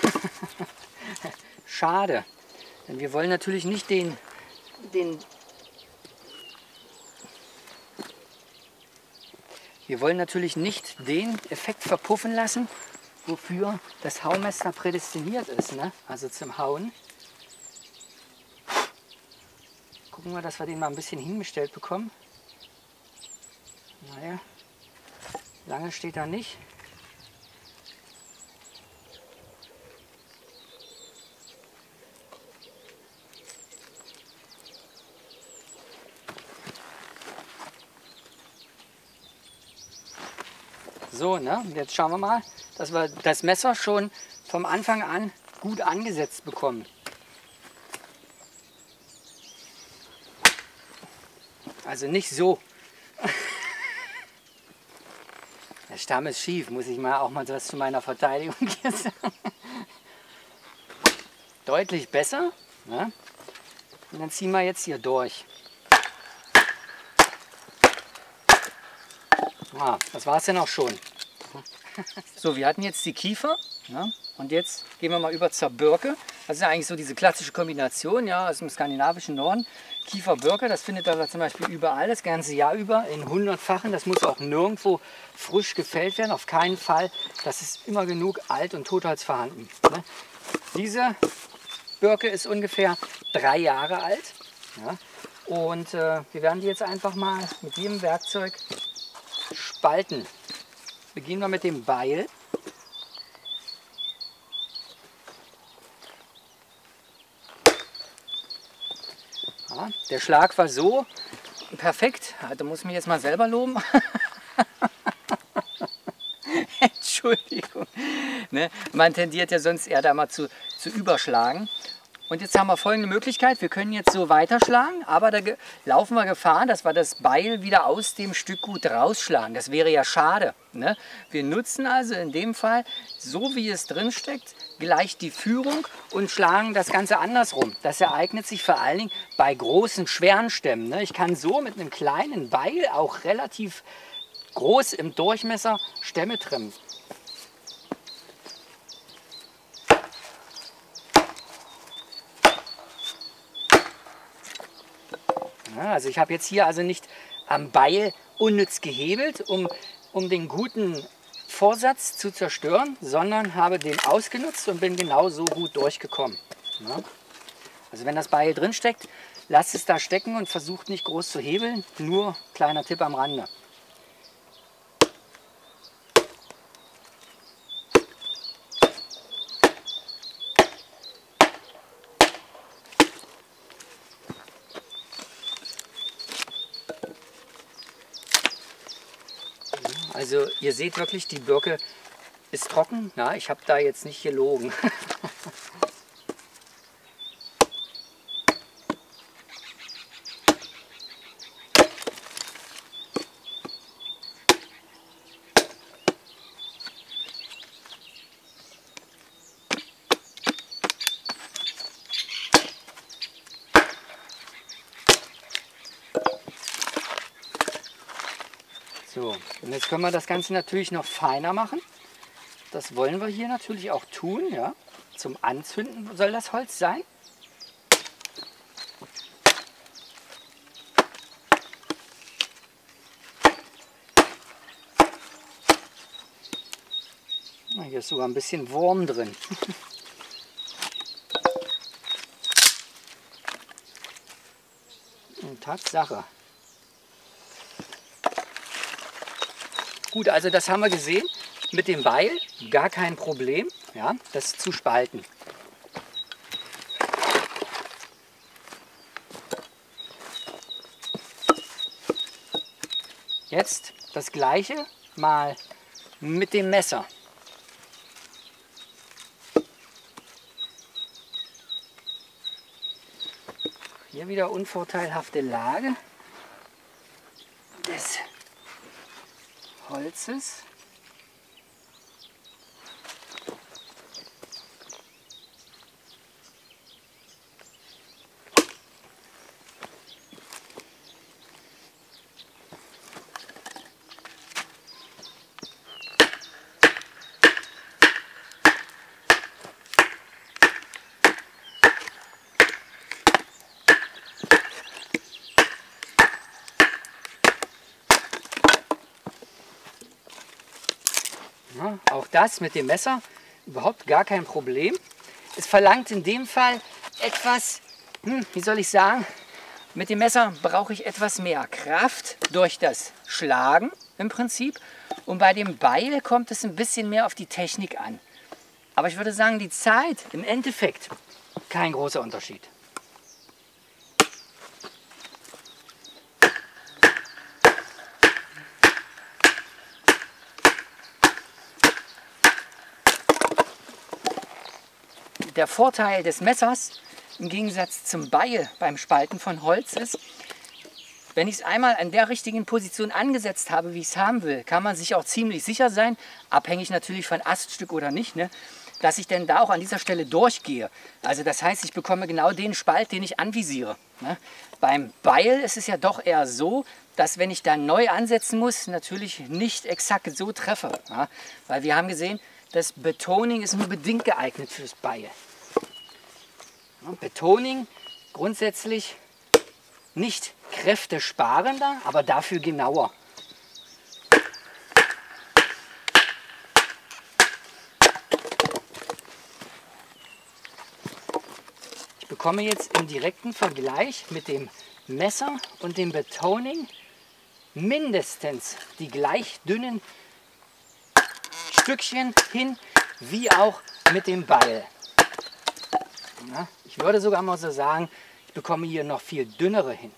Schade. Denn wir wollen natürlich nicht den, den Wir wollen natürlich nicht den Effekt verpuffen lassen, wofür das Haumesser prädestiniert ist, ne? also zum Hauen. Gucken wir, dass wir den mal ein bisschen hingestellt bekommen. Naja, lange steht er nicht. So, ne? jetzt schauen wir mal, dass wir das Messer schon vom Anfang an gut angesetzt bekommen. Also nicht so. Der Stamm ist schief, muss ich mal auch mal was zu meiner Verteidigung hier sagen. Deutlich besser. Ne? Und dann ziehen wir jetzt hier durch. Ah, das war es denn auch schon. So, wir hatten jetzt die Kiefer ne? und jetzt gehen wir mal über zur Birke. Das ist ja eigentlich so diese klassische Kombination ja, aus dem skandinavischen Norden. Kiefer-Birke, das findet ihr zum Beispiel überall, das ganze Jahr über, in hundertfachen. Das muss auch nirgendwo frisch gefällt werden, auf keinen Fall. Das ist immer genug Alt- und Totholz vorhanden. Ne? Diese Birke ist ungefähr drei Jahre alt. Ja? Und äh, wir werden die jetzt einfach mal mit jedem Werkzeug spalten. Beginnen wir mit dem Beil. Ja, der Schlag war so perfekt. Da muss ich mich jetzt mal selber loben. Entschuldigung. Ne? Man tendiert ja sonst eher da mal zu, zu überschlagen. Und jetzt haben wir folgende Möglichkeit. Wir können jetzt so weiterschlagen, aber da laufen wir Gefahr, dass wir das Beil wieder aus dem Stück gut rausschlagen. Das wäre ja schade. Ne? Wir nutzen also in dem Fall, so wie es drin steckt, gleich die Führung und schlagen das Ganze andersrum. Das ereignet sich vor allen Dingen bei großen, schweren Stämmen. Ne? Ich kann so mit einem kleinen Beil auch relativ groß im Durchmesser Stämme trimmen. Also ich habe jetzt hier also nicht am Beil unnütz gehebelt, um, um den guten Vorsatz zu zerstören, sondern habe den ausgenutzt und bin genauso gut durchgekommen. Ja. Also wenn das Beil drin steckt, lasst es da stecken und versucht nicht groß zu hebeln. Nur kleiner Tipp am Rande. Also ihr seht wirklich, die Birke ist trocken. Ja, ich habe da jetzt nicht gelogen. So, und jetzt können wir das Ganze natürlich noch feiner machen. Das wollen wir hier natürlich auch tun. Ja. Zum Anzünden soll das Holz sein. Hier ist sogar ein bisschen Wurm drin. Tatsache. Gut, also das haben wir gesehen. Mit dem Beil gar kein Problem, ja, das zu spalten. Jetzt das gleiche mal mit dem Messer. Hier wieder unvorteilhafte Lage. ounces Ja, auch das mit dem Messer überhaupt gar kein Problem. Es verlangt in dem Fall etwas, hm, wie soll ich sagen, mit dem Messer brauche ich etwas mehr Kraft durch das Schlagen im Prinzip. Und bei dem Beil kommt es ein bisschen mehr auf die Technik an. Aber ich würde sagen, die Zeit im Endeffekt kein großer Unterschied. Der Vorteil des Messers im Gegensatz zum Beil beim Spalten von Holz ist, wenn ich es einmal an der richtigen Position angesetzt habe, wie ich es haben will, kann man sich auch ziemlich sicher sein, abhängig natürlich von Aststück oder nicht, ne, dass ich denn da auch an dieser Stelle durchgehe. Also das heißt, ich bekomme genau den Spalt, den ich anvisiere. Ne. Beim Beil ist es ja doch eher so, dass wenn ich da neu ansetzen muss, natürlich nicht exakt so treffe. Ja, weil wir haben gesehen, das Betoning ist nur bedingt geeignet fürs Beil. Betoning grundsätzlich nicht kräftesparender, aber dafür genauer. Ich bekomme jetzt im direkten Vergleich mit dem Messer und dem Betoning mindestens die gleich dünnen Stückchen hin, wie auch mit dem Beil. Ja, ich würde sogar mal so sagen, ich bekomme hier noch viel dünnere hin.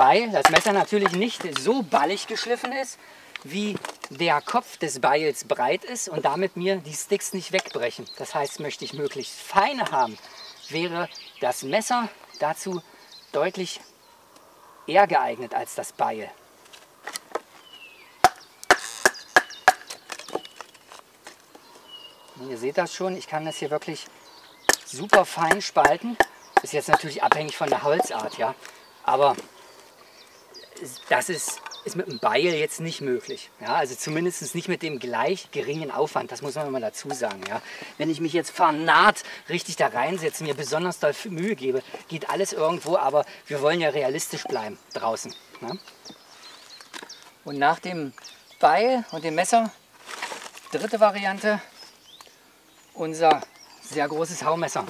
weil das Messer natürlich nicht so ballig geschliffen ist, wie der Kopf des Beils breit ist und damit mir die Sticks nicht wegbrechen. Das heißt, möchte ich möglichst feine haben, wäre das Messer dazu deutlich eher geeignet als das Beil. Und ihr seht das schon, ich kann das hier wirklich super fein spalten. Ist jetzt natürlich abhängig von der Holzart, ja. Aber das ist, ist mit dem Beil jetzt nicht möglich. Ja, also zumindest nicht mit dem gleich geringen Aufwand, das muss man mal dazu sagen. Ja. Wenn ich mich jetzt vernaht richtig da reinsetze, mir besonders doll Mühe gebe, geht alles irgendwo, aber wir wollen ja realistisch bleiben draußen. Ja. Und nach dem Beil und dem Messer, dritte Variante, unser sehr großes Haumesser.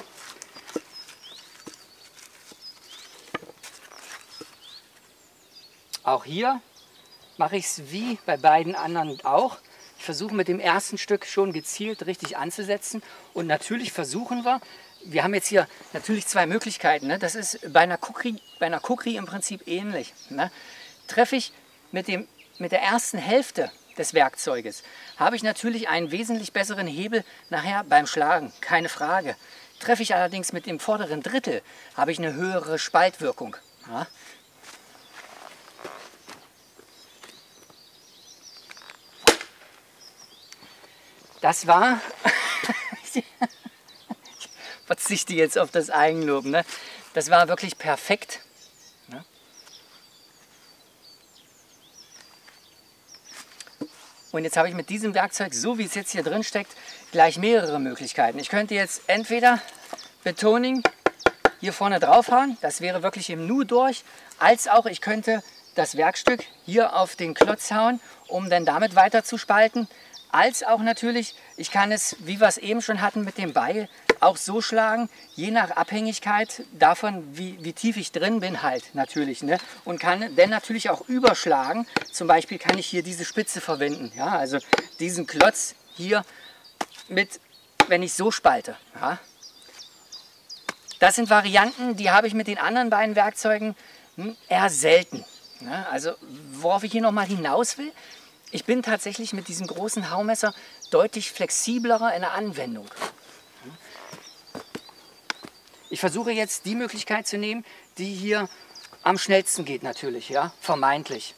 Auch hier mache ich es wie bei beiden anderen auch. Ich versuche mit dem ersten Stück schon gezielt richtig anzusetzen. Und natürlich versuchen wir, wir haben jetzt hier natürlich zwei Möglichkeiten. Ne? Das ist bei einer Kukri, bei einer Kukri im Prinzip ähnlich. Ne? Treffe ich mit, dem, mit der ersten Hälfte des Werkzeuges, habe ich natürlich einen wesentlich besseren Hebel nachher beim Schlagen, keine Frage. Treffe ich allerdings mit dem vorderen Drittel, habe ich eine höhere Spaltwirkung. Ja? Das war, ich verzichte jetzt auf das Eigenlob, ne? das war wirklich perfekt. Und jetzt habe ich mit diesem Werkzeug, so wie es jetzt hier drin steckt, gleich mehrere Möglichkeiten. Ich könnte jetzt entweder Betoning hier vorne draufhauen, das wäre wirklich im Nu durch, als auch ich könnte das Werkstück hier auf den Klotz hauen, um dann damit weiter zu spalten als auch natürlich, ich kann es, wie wir es eben schon hatten mit dem Beil, auch so schlagen, je nach Abhängigkeit davon, wie, wie tief ich drin bin halt natürlich. Ne? Und kann dann natürlich auch überschlagen. Zum Beispiel kann ich hier diese Spitze verwenden. Ja? Also diesen Klotz hier mit, wenn ich so spalte. Ja? Das sind Varianten, die habe ich mit den anderen beiden Werkzeugen hm, eher selten. Ja? Also worauf ich hier nochmal hinaus will, ich bin tatsächlich mit diesem großen Haumesser deutlich flexibler in der Anwendung. Ich versuche jetzt die Möglichkeit zu nehmen, die hier am schnellsten geht natürlich, ja, vermeintlich.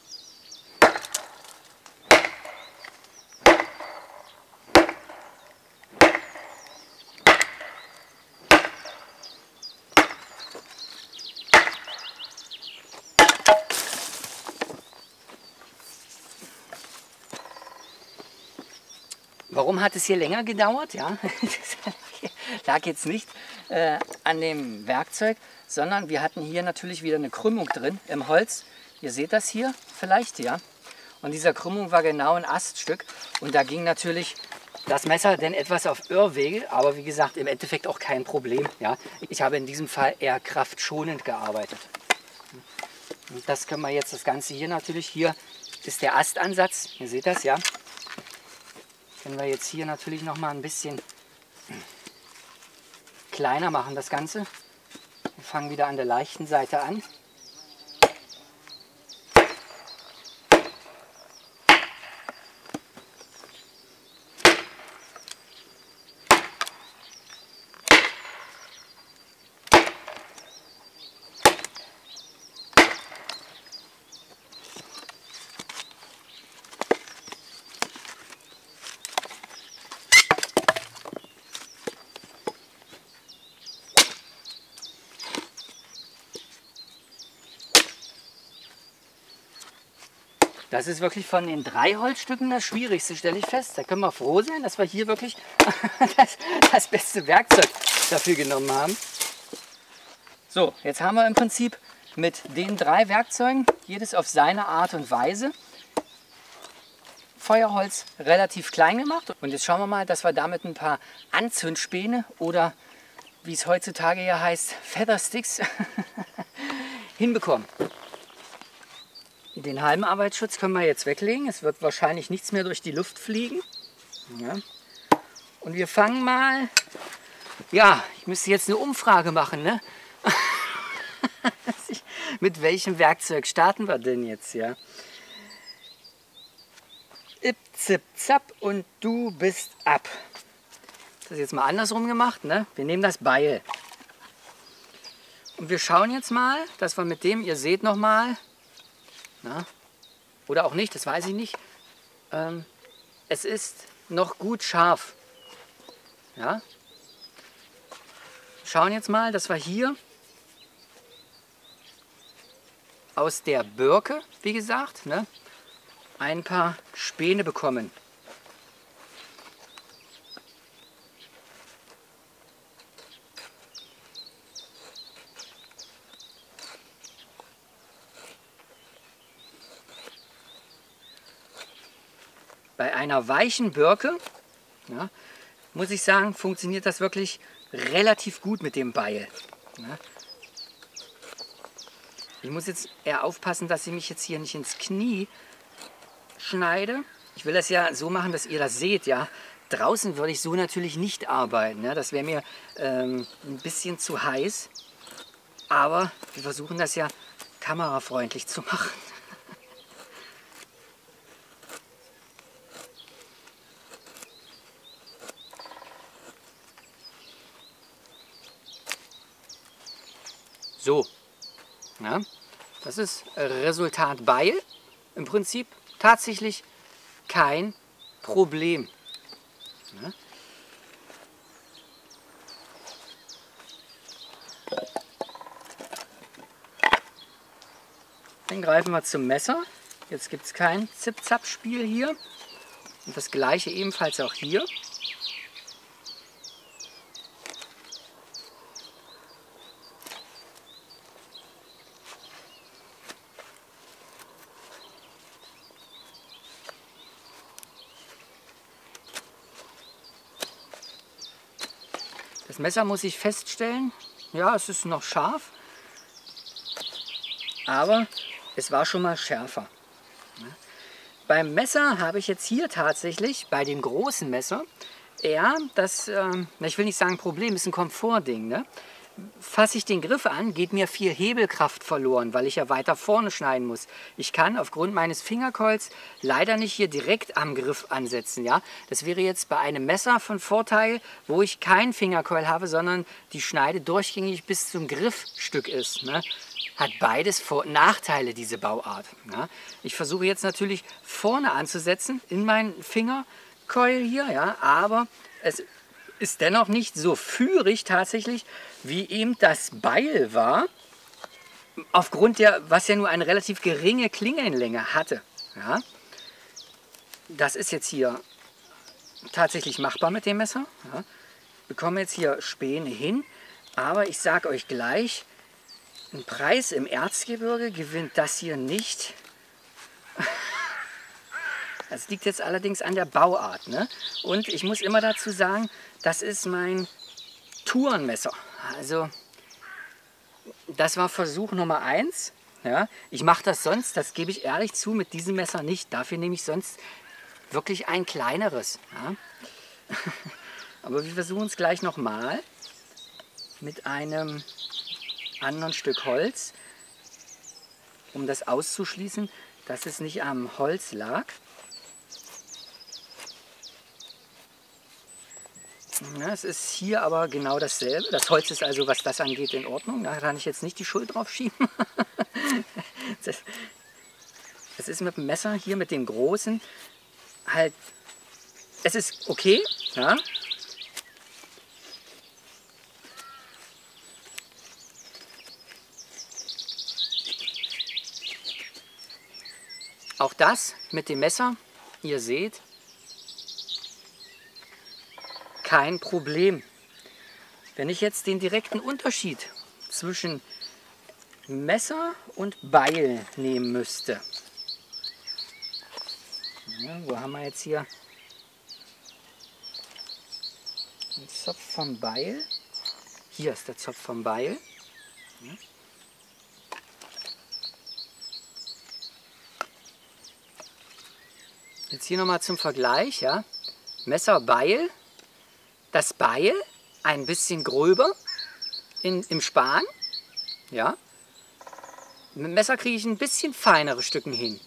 Warum hat es hier länger gedauert? Ja, lag jetzt nicht äh, an dem Werkzeug, sondern wir hatten hier natürlich wieder eine Krümmung drin im Holz. Ihr seht das hier vielleicht, ja. Und dieser Krümmung war genau ein Aststück und da ging natürlich das Messer denn etwas auf Irrwege, aber wie gesagt, im Endeffekt auch kein Problem. Ja. Ich habe in diesem Fall eher kraftschonend gearbeitet. Und das können wir jetzt, das Ganze hier natürlich, hier ist der Astansatz, ihr seht das, ja. Können wir jetzt hier natürlich noch mal ein bisschen kleiner machen das Ganze. Wir fangen wieder an der leichten Seite an. Das ist wirklich von den drei Holzstücken das Schwierigste, stelle ich fest. Da können wir froh sein, dass wir hier wirklich das, das beste Werkzeug dafür genommen haben. So, jetzt haben wir im Prinzip mit den drei Werkzeugen, jedes auf seine Art und Weise, Feuerholz relativ klein gemacht. Und jetzt schauen wir mal, dass wir damit ein paar Anzündspäne oder wie es heutzutage ja heißt, Feathersticks hinbekommen. Den Heimarbeitsschutz können wir jetzt weglegen. Es wird wahrscheinlich nichts mehr durch die Luft fliegen. Ja. Und wir fangen mal, ja, ich müsste jetzt eine Umfrage machen, ne? Mit welchem Werkzeug starten wir denn jetzt, ja? Ip, zip, zap und du bist ab. Das ist jetzt mal andersrum gemacht, ne? Wir nehmen das Beil. Und wir schauen jetzt mal, dass wir mit dem, ihr seht noch mal, na, oder auch nicht, das weiß ich nicht, ähm, es ist noch gut scharf. Ja? Schauen jetzt mal, dass wir hier aus der Birke, wie gesagt, ne, ein paar Späne bekommen. Bei einer weichen Birke, ja, muss ich sagen, funktioniert das wirklich relativ gut mit dem Beil. Ja. Ich muss jetzt eher aufpassen, dass ich mich jetzt hier nicht ins Knie schneide. Ich will das ja so machen, dass ihr das seht. Ja. Draußen würde ich so natürlich nicht arbeiten. Ja. Das wäre mir ähm, ein bisschen zu heiß. Aber wir versuchen das ja kamerafreundlich zu machen. So, ja, das ist Resultat Beil. Im Prinzip tatsächlich kein Problem. Ja. Dann greifen wir zum Messer. Jetzt gibt es kein Zip-Zap-Spiel hier. Und das gleiche ebenfalls auch hier. Messer muss ich feststellen, ja, es ist noch scharf, aber es war schon mal schärfer. Beim Messer habe ich jetzt hier tatsächlich, bei dem großen Messer, eher das, äh, ich will nicht sagen Problem, ist ein Komfortding. Ne? Fasse ich den Griff an, geht mir viel Hebelkraft verloren, weil ich ja weiter vorne schneiden muss. Ich kann aufgrund meines Fingerkeuls leider nicht hier direkt am Griff ansetzen. Ja? Das wäre jetzt bei einem Messer von Vorteil, wo ich kein Fingerkeul habe, sondern die Schneide durchgängig bis zum Griffstück ist. Ne? Hat beides Vor Nachteile, diese Bauart. Ja? Ich versuche jetzt natürlich vorne anzusetzen in meinen Fingerkeul hier, ja? aber es ist dennoch nicht so führig tatsächlich, wie eben das Beil war, aufgrund der, was ja nur eine relativ geringe Klingenlänge hatte. Ja? Das ist jetzt hier tatsächlich machbar mit dem Messer. Ja? Bekomme jetzt hier Späne hin, aber ich sage euch gleich, ein Preis im Erzgebirge gewinnt das hier nicht. Das liegt jetzt allerdings an der Bauart. Ne? Und ich muss immer dazu sagen, das ist mein Tourenmesser. Also das war Versuch Nummer eins. Ja, ich mache das sonst, das gebe ich ehrlich zu, mit diesem Messer nicht. Dafür nehme ich sonst wirklich ein kleineres. Ja. Aber wir versuchen es gleich nochmal mit einem anderen Stück Holz, um das auszuschließen, dass es nicht am Holz lag. Ja, es ist hier aber genau dasselbe. Das Holz ist also, was das angeht, in Ordnung. Da kann ich jetzt nicht die Schuld drauf schieben. das ist mit dem Messer hier, mit dem großen, halt, es ist okay, ja. Auch das mit dem Messer, ihr seht, kein Problem. Wenn ich jetzt den direkten Unterschied zwischen Messer und Beil nehmen müsste. Ja, wo haben wir jetzt hier den Zopf vom Beil? Hier ist der Zopf vom Beil. Jetzt hier nochmal zum Vergleich. Ja. Messer, Beil das Beil ein bisschen gröber in, im Span. Ja. Mit dem Messer kriege ich ein bisschen feinere Stücken hin.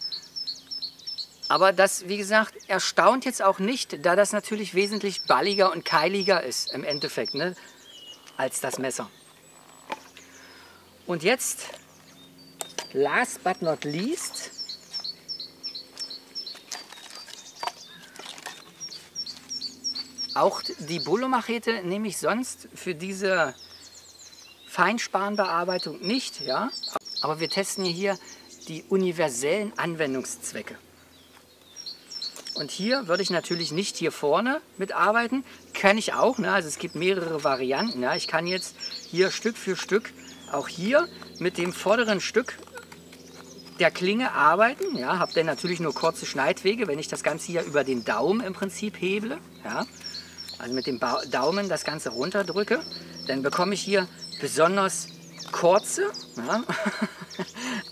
Aber das, wie gesagt, erstaunt jetzt auch nicht, da das natürlich wesentlich balliger und keiliger ist im Endeffekt, ne, als das Messer. Und jetzt, last but not least, auch die Bullo-Machete nehme ich sonst für diese Feinspanbearbeitung nicht, ja. Aber wir testen hier die universellen Anwendungszwecke. Und hier würde ich natürlich nicht hier vorne mitarbeiten. Kann ich auch, ne? also es gibt mehrere Varianten. Ja? Ich kann jetzt hier Stück für Stück auch hier mit dem vorderen Stück der Klinge arbeiten. Ja? Habe dann natürlich nur kurze Schneidwege, wenn ich das Ganze hier über den Daumen im Prinzip heble. Ja? Also mit dem ba Daumen das Ganze runterdrücke. Dann bekomme ich hier besonders kurze, ja?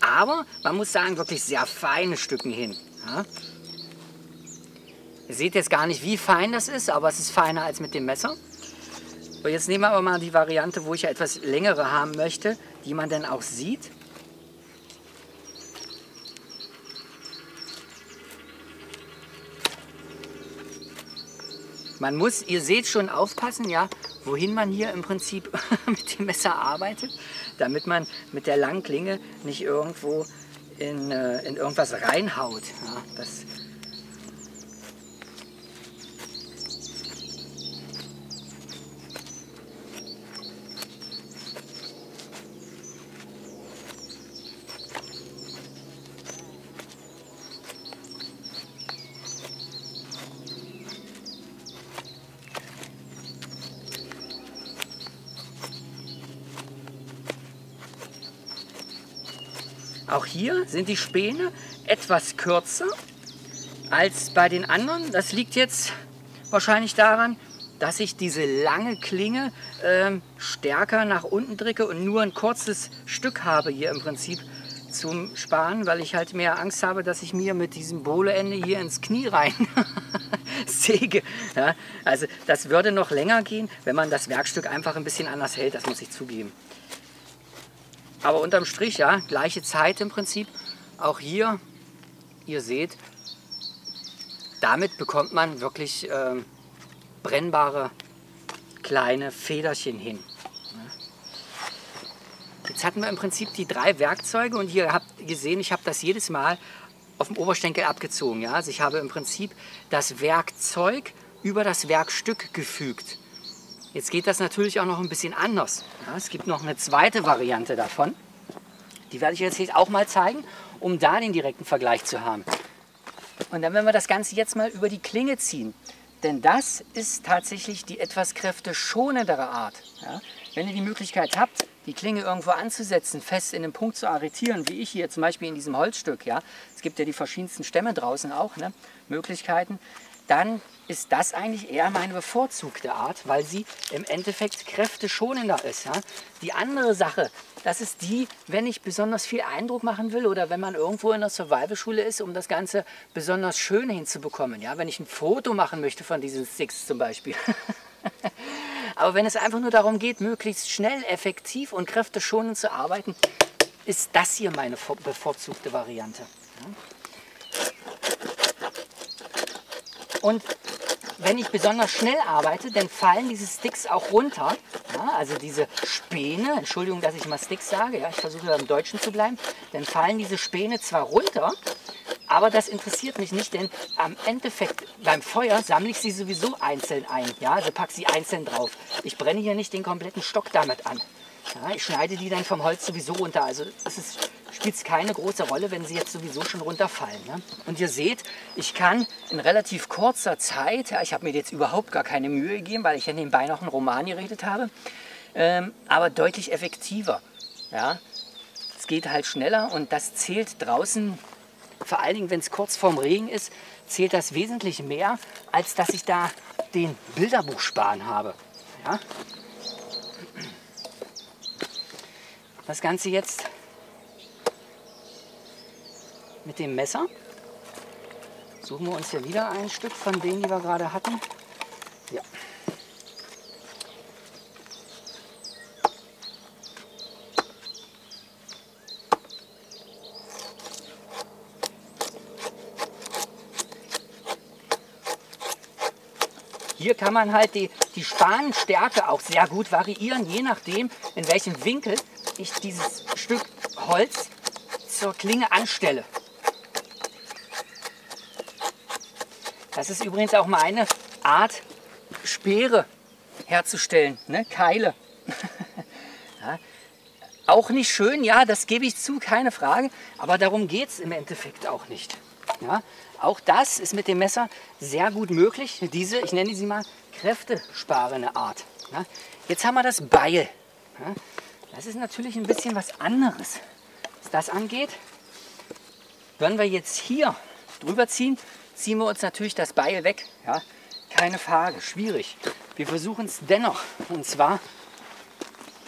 aber man muss sagen wirklich sehr feine Stücken hin. Ja? Ihr seht jetzt gar nicht, wie fein das ist, aber es ist feiner als mit dem Messer. Und jetzt nehmen wir aber mal die Variante, wo ich ja etwas längere haben möchte, die man dann auch sieht. Man muss, ihr seht schon, aufpassen, ja, wohin man hier im Prinzip mit dem Messer arbeitet, damit man mit der langen Klinge nicht irgendwo in, äh, in irgendwas reinhaut. Ja, das hier sind die Späne etwas kürzer als bei den anderen. Das liegt jetzt wahrscheinlich daran, dass ich diese lange Klinge äh, stärker nach unten drücke und nur ein kurzes Stück habe hier im Prinzip zum Sparen, weil ich halt mehr Angst habe, dass ich mir mit diesem Bohleende hier ins Knie rein säge. Ja, also das würde noch länger gehen, wenn man das Werkstück einfach ein bisschen anders hält, das muss ich zugeben. Aber unterm Strich, ja, gleiche Zeit im Prinzip. Auch hier, ihr seht, damit bekommt man wirklich äh, brennbare kleine Federchen hin. Jetzt hatten wir im Prinzip die drei Werkzeuge und ihr habt gesehen, ich habe das jedes Mal auf dem Oberschenkel abgezogen. Ja? Also ich habe im Prinzip das Werkzeug über das Werkstück gefügt. Jetzt geht das natürlich auch noch ein bisschen anders. Ja, es gibt noch eine zweite Variante davon. Die werde ich jetzt auch mal zeigen, um da den direkten Vergleich zu haben. Und dann werden wir das Ganze jetzt mal über die Klinge ziehen. Denn das ist tatsächlich die etwas kräfteschonendere Art. Ja, wenn ihr die Möglichkeit habt, die Klinge irgendwo anzusetzen, fest in den Punkt zu arretieren, wie ich hier zum Beispiel in diesem Holzstück, ja, es gibt ja die verschiedensten Stämme draußen auch, ne, Möglichkeiten, dann ist das eigentlich eher meine bevorzugte Art, weil sie im Endeffekt kräfteschonender ist. Ja? Die andere Sache, das ist die, wenn ich besonders viel Eindruck machen will oder wenn man irgendwo in der Survival-Schule ist, um das Ganze besonders schön hinzubekommen. Ja? Wenn ich ein Foto machen möchte von diesen Sticks zum Beispiel. Aber wenn es einfach nur darum geht, möglichst schnell, effektiv und kräfteschonend zu arbeiten, ist das hier meine bevorzugte Variante. Ja? Und wenn ich besonders schnell arbeite, dann fallen diese Sticks auch runter. Ja, also diese Späne, Entschuldigung, dass ich mal Sticks sage, ja, ich versuche im Deutschen zu bleiben, dann fallen diese Späne zwar runter, aber das interessiert mich nicht, denn am Endeffekt beim Feuer sammle ich sie sowieso einzeln ein. Ja, also packe sie einzeln drauf. Ich brenne hier nicht den kompletten Stock damit an. Ja, ich schneide die dann vom Holz sowieso runter. Also es spielt keine große Rolle, wenn sie jetzt sowieso schon runterfallen. Ne? Und ihr seht, ich kann in relativ kurzer Zeit, ja, ich habe mir jetzt überhaupt gar keine Mühe gegeben, weil ich ja nebenbei noch einen Roman geredet habe, ähm, aber deutlich effektiver. Ja? Es geht halt schneller und das zählt draußen, vor allen Dingen wenn es kurz vorm Regen ist, zählt das wesentlich mehr, als dass ich da den Bilderbuch sparen habe. Ja? Das Ganze jetzt mit dem Messer. Suchen wir uns hier wieder ein Stück von denen, die wir gerade hatten. Ja. Hier kann man halt die, die Spanenstärke auch sehr gut variieren, je nachdem, in welchem Winkel ich dieses Stück Holz zur Klinge anstelle. Das ist übrigens auch mal eine Art, Speere herzustellen, ne? Keile. ja. Auch nicht schön, ja, das gebe ich zu, keine Frage, aber darum geht es im Endeffekt auch nicht. Ja. Auch das ist mit dem Messer sehr gut möglich, diese, ich nenne sie mal, kräftesparende Art. Ja. Jetzt haben wir das Beil. Das ist natürlich ein bisschen was anderes, was das angeht. Wenn wir jetzt hier drüber ziehen, ziehen wir uns natürlich das Beil weg. Ja, keine Frage, schwierig. Wir versuchen es dennoch und zwar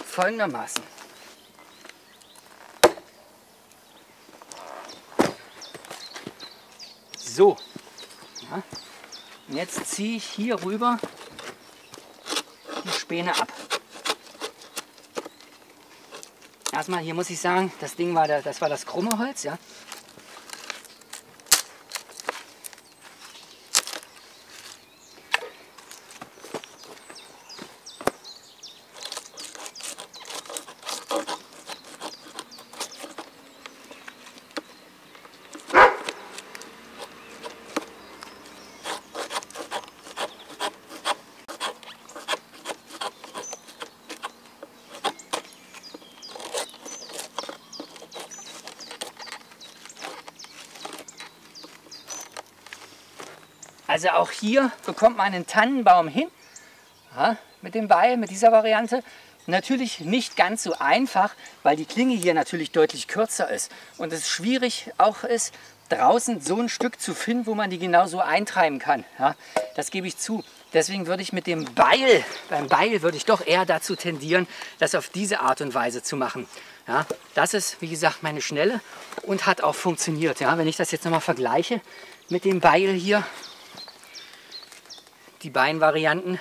folgendermaßen. So, ja. und jetzt ziehe ich hier rüber die Späne ab. Erstmal hier muss ich sagen, das Ding war der, das war das krumme Holz, ja. Also auch hier bekommt man einen Tannenbaum hin ja, mit dem Beil, mit dieser Variante. Natürlich nicht ganz so einfach, weil die Klinge hier natürlich deutlich kürzer ist und es schwierig auch ist, draußen so ein Stück zu finden, wo man die genau so eintreiben kann. Ja, das gebe ich zu. Deswegen würde ich mit dem Beil, beim Beil würde ich doch eher dazu tendieren, das auf diese Art und Weise zu machen. Ja, das ist, wie gesagt, meine Schnelle und hat auch funktioniert. Ja, wenn ich das jetzt nochmal vergleiche mit dem Beil hier, die beiden Varianten.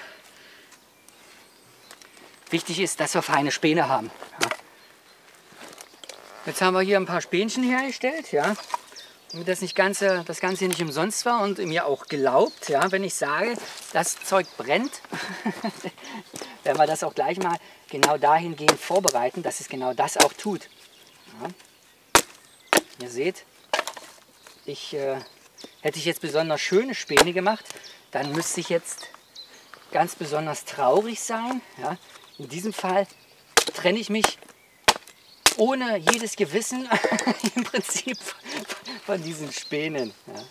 Wichtig ist, dass wir feine Späne haben. Jetzt haben wir hier ein paar Spänchen hergestellt, ja. Damit das, nicht ganze, das Ganze nicht umsonst war und mir auch glaubt, ja, wenn ich sage, das Zeug brennt, werden wir das auch gleich mal genau dahingehend vorbereiten, dass es genau das auch tut. Ja. Ihr seht, ich, äh, hätte ich jetzt besonders schöne Späne gemacht, dann müsste ich jetzt ganz besonders traurig sein. Ja? In diesem Fall trenne ich mich ohne jedes Gewissen im Prinzip von diesen Spänen. Ja?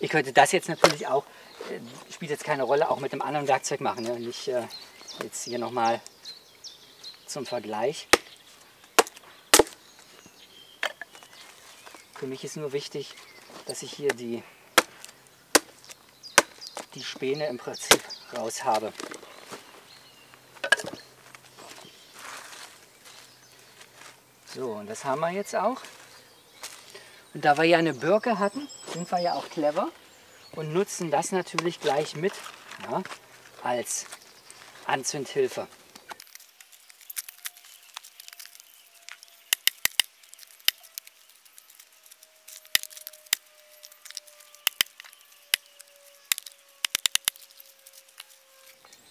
Ich könnte das jetzt natürlich auch, äh, spielt jetzt keine Rolle, auch mit einem anderen Werkzeug machen. Ja? Und ich äh, jetzt hier nochmal zum Vergleich. Für mich ist nur wichtig, dass ich hier die, die Späne im Prinzip raus habe. So, und das haben wir jetzt auch. Und da wir ja eine Birke hatten, sind wir ja auch clever und nutzen das natürlich gleich mit ja, als Anzündhilfe.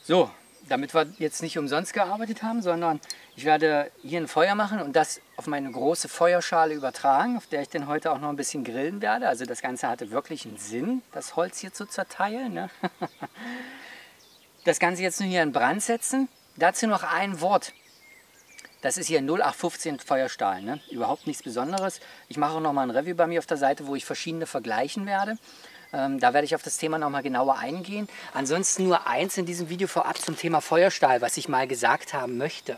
So, damit wir jetzt nicht umsonst gearbeitet haben, sondern ich werde hier ein Feuer machen und das auf meine große Feuerschale übertragen, auf der ich dann heute auch noch ein bisschen grillen werde. Also das Ganze hatte wirklich einen Sinn, das Holz hier zu zerteilen. Ne? Das Ganze jetzt nur hier in Brand setzen. Dazu noch ein Wort. Das ist hier 0815 Feuerstahl, ne? überhaupt nichts Besonderes. Ich mache auch noch mal ein Review bei mir auf der Seite, wo ich verschiedene vergleichen werde. Ähm, da werde ich auf das Thema nochmal genauer eingehen. Ansonsten nur eins in diesem Video vorab zum Thema Feuerstahl, was ich mal gesagt haben möchte.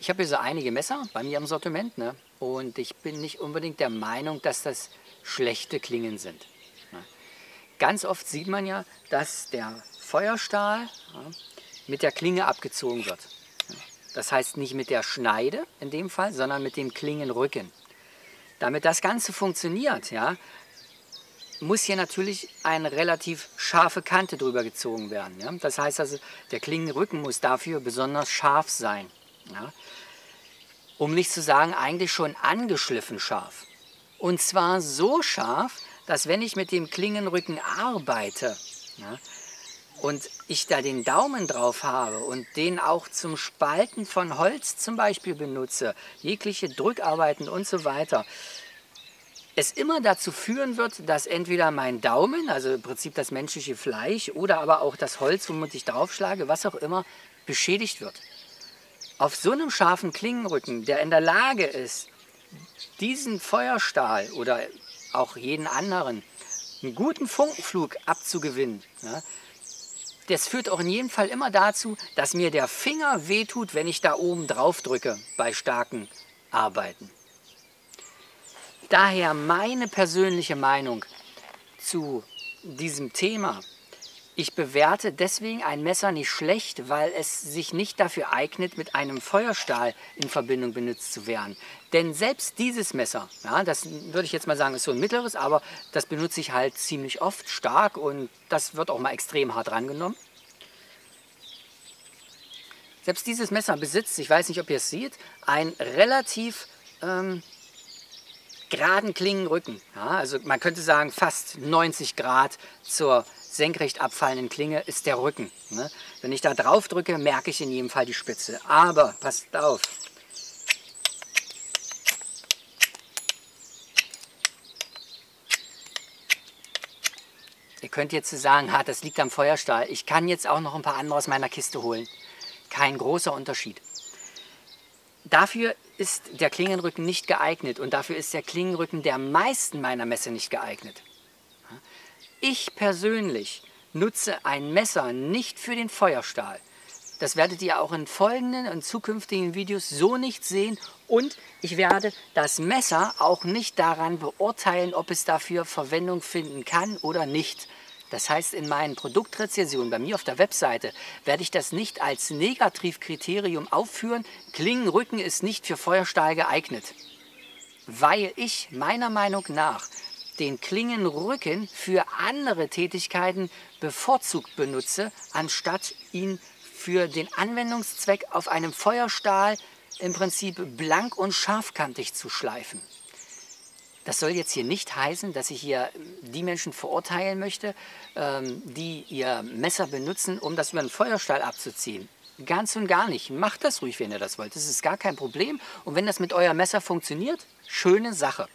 Ich habe hier so einige Messer bei mir im Sortiment ne? und ich bin nicht unbedingt der Meinung, dass das schlechte Klingen sind. Ne? Ganz oft sieht man ja, dass der Feuerstahl ja, mit der Klinge abgezogen wird. Das heißt nicht mit der Schneide in dem Fall, sondern mit dem Klingenrücken. Damit das Ganze funktioniert, ja, muss hier natürlich eine relativ scharfe Kante drüber gezogen werden. Ja? Das heißt also, der Klingenrücken muss dafür besonders scharf sein. Ja? Um nicht zu sagen, eigentlich schon angeschliffen scharf. Und zwar so scharf, dass wenn ich mit dem Klingenrücken arbeite ja, und ich da den Daumen drauf habe und den auch zum Spalten von Holz zum Beispiel benutze, jegliche Drückarbeiten und so weiter, es immer dazu führen wird, dass entweder mein Daumen, also im Prinzip das menschliche Fleisch oder aber auch das Holz, womit ich draufschlage, was auch immer, beschädigt wird. Auf so einem scharfen Klingenrücken, der in der Lage ist, diesen Feuerstahl oder auch jeden anderen einen guten Funkenflug abzugewinnen, ja, das führt auch in jedem Fall immer dazu, dass mir der Finger wehtut, wenn ich da oben drauf drücke bei starken Arbeiten. Daher meine persönliche Meinung zu diesem Thema. Ich bewerte deswegen ein Messer nicht schlecht, weil es sich nicht dafür eignet, mit einem Feuerstahl in Verbindung benutzt zu werden. Denn selbst dieses Messer, ja, das würde ich jetzt mal sagen, ist so ein mittleres, aber das benutze ich halt ziemlich oft stark und das wird auch mal extrem hart rangenommen. Selbst dieses Messer besitzt, ich weiß nicht, ob ihr es seht, ein relativ ähm, geraden Klingenrücken. Ja, also man könnte sagen, fast 90 Grad zur senkrecht abfallenden Klinge ist der Rücken. Ne? Wenn ich da drauf drücke, merke ich in jedem Fall die Spitze. Aber passt auf. Ihr könnt jetzt sagen, ha, das liegt am Feuerstahl. Ich kann jetzt auch noch ein paar andere aus meiner Kiste holen. Kein großer Unterschied. Dafür ist der Klingenrücken nicht geeignet und dafür ist der Klingenrücken der meisten meiner Messer nicht geeignet. Ich persönlich nutze ein Messer nicht für den Feuerstahl. Das werdet ihr auch in folgenden und zukünftigen Videos so nicht sehen. Und ich werde das Messer auch nicht daran beurteilen, ob es dafür Verwendung finden kann oder nicht. Das heißt, in meinen Produktrezensionen bei mir auf der Webseite werde ich das nicht als Negativkriterium aufführen. Klingenrücken ist nicht für Feuerstahl geeignet, weil ich meiner Meinung nach den Klingenrücken für andere Tätigkeiten bevorzugt benutze, anstatt ihn für den Anwendungszweck auf einem Feuerstahl im Prinzip blank und scharfkantig zu schleifen. Das soll jetzt hier nicht heißen, dass ich hier die Menschen verurteilen möchte, ähm, die ihr Messer benutzen, um das über einen Feuerstahl abzuziehen. Ganz und gar nicht. Macht das ruhig, wenn ihr das wollt. Das ist gar kein Problem. Und wenn das mit eurem Messer funktioniert, schöne Sache.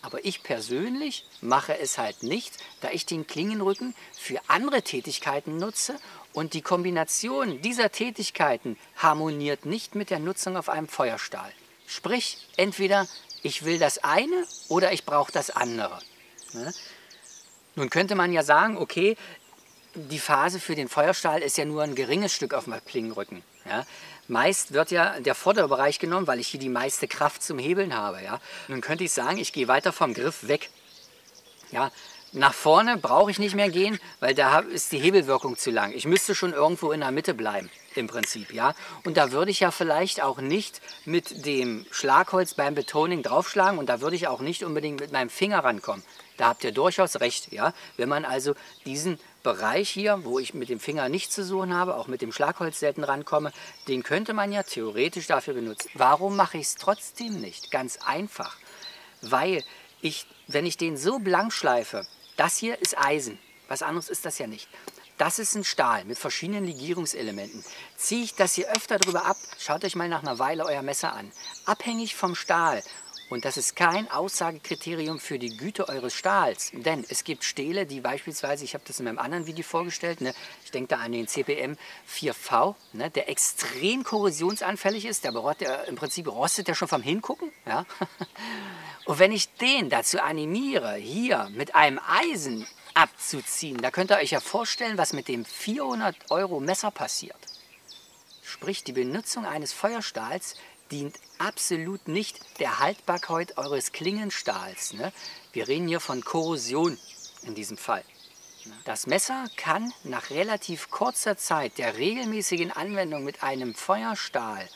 Aber ich persönlich mache es halt nicht, da ich den Klingenrücken für andere Tätigkeiten nutze und die Kombination dieser Tätigkeiten harmoniert nicht mit der Nutzung auf einem Feuerstahl. Sprich, entweder ich will das eine oder ich brauche das andere. Ne? Nun könnte man ja sagen, okay, die Phase für den Feuerstahl ist ja nur ein geringes Stück auf dem Klingenrücken. Ja? Meist wird ja der vordere Bereich genommen, weil ich hier die meiste Kraft zum Hebeln habe. Ja? Nun könnte ich sagen, ich gehe weiter vom Griff weg. Ja? Nach vorne brauche ich nicht mehr gehen, weil da ist die Hebelwirkung zu lang. Ich müsste schon irgendwo in der Mitte bleiben im Prinzip, ja. Und da würde ich ja vielleicht auch nicht mit dem Schlagholz beim Betoning draufschlagen und da würde ich auch nicht unbedingt mit meinem Finger rankommen. Da habt ihr durchaus recht, ja. Wenn man also diesen Bereich hier, wo ich mit dem Finger nichts zu suchen habe, auch mit dem Schlagholz selten rankomme, den könnte man ja theoretisch dafür benutzen. Warum mache ich es trotzdem nicht? Ganz einfach, weil ich, wenn ich den so blank schleife, das hier ist Eisen, was anderes ist das ja nicht. Das ist ein Stahl mit verschiedenen Legierungselementen. Ziehe ich das hier öfter drüber ab, schaut euch mal nach einer Weile euer Messer an. Abhängig vom Stahl. Und das ist kein Aussagekriterium für die Güte eures Stahls. Denn es gibt Stähle, die beispielsweise, ich habe das in meinem anderen Video vorgestellt, ne, ich denke da an den CPM 4V, ne, der extrem korrosionsanfällig ist. Der, der im Prinzip rostet der schon vom Hingucken. Ja? Und wenn ich den dazu animiere, hier mit einem Eisen abzuziehen. Da könnt ihr euch ja vorstellen, was mit dem 400 Euro Messer passiert. Sprich, die Benutzung eines Feuerstahls dient absolut nicht der Haltbarkeit eures Klingenstahls. Ne? Wir reden hier von Korrosion in diesem Fall. Das Messer kann nach relativ kurzer Zeit der regelmäßigen Anwendung mit einem Feuerstahl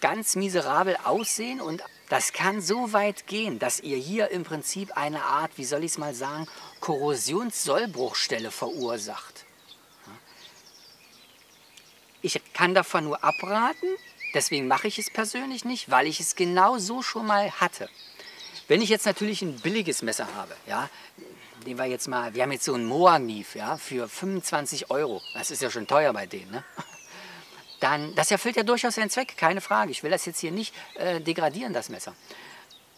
ganz miserabel aussehen und das kann so weit gehen, dass ihr hier im Prinzip eine Art, wie soll ich es mal sagen, Korrosionssollbruchstelle verursacht. Ich kann davon nur abraten, deswegen mache ich es persönlich nicht, weil ich es genau so schon mal hatte. Wenn ich jetzt natürlich ein billiges Messer habe, ja, nehmen wir jetzt mal, wir haben jetzt so einen Moagniv, ja, für 25 Euro. Das ist ja schon teuer bei denen, ne? Dann, das erfüllt ja durchaus seinen Zweck, keine Frage. Ich will das jetzt hier nicht äh, degradieren, das Messer.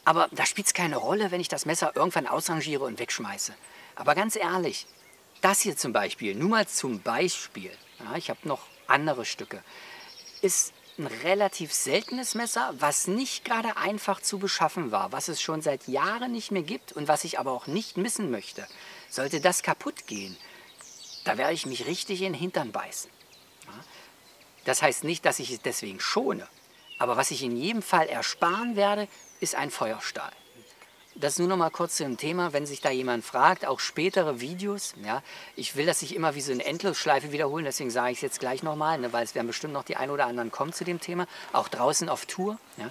Aber da spielt es keine Rolle, wenn ich das Messer irgendwann ausrangiere und wegschmeiße. Aber ganz ehrlich, das hier zum Beispiel, nur mal zum Beispiel, ja, ich habe noch andere Stücke, ist ein relativ seltenes Messer, was nicht gerade einfach zu beschaffen war, was es schon seit Jahren nicht mehr gibt und was ich aber auch nicht missen möchte. Sollte das kaputt gehen, da werde ich mich richtig in den Hintern beißen. Das heißt nicht, dass ich es deswegen schone, aber was ich in jedem Fall ersparen werde, ist ein Feuerstahl. Das nur noch mal kurz zu dem Thema, wenn sich da jemand fragt, auch spätere Videos. Ja, ich will das nicht immer wie so eine Endlosschleife wiederholen, deswegen sage ich es jetzt gleich nochmal, ne, weil es werden bestimmt noch die ein oder anderen kommen zu dem Thema, auch draußen auf Tour. Ja.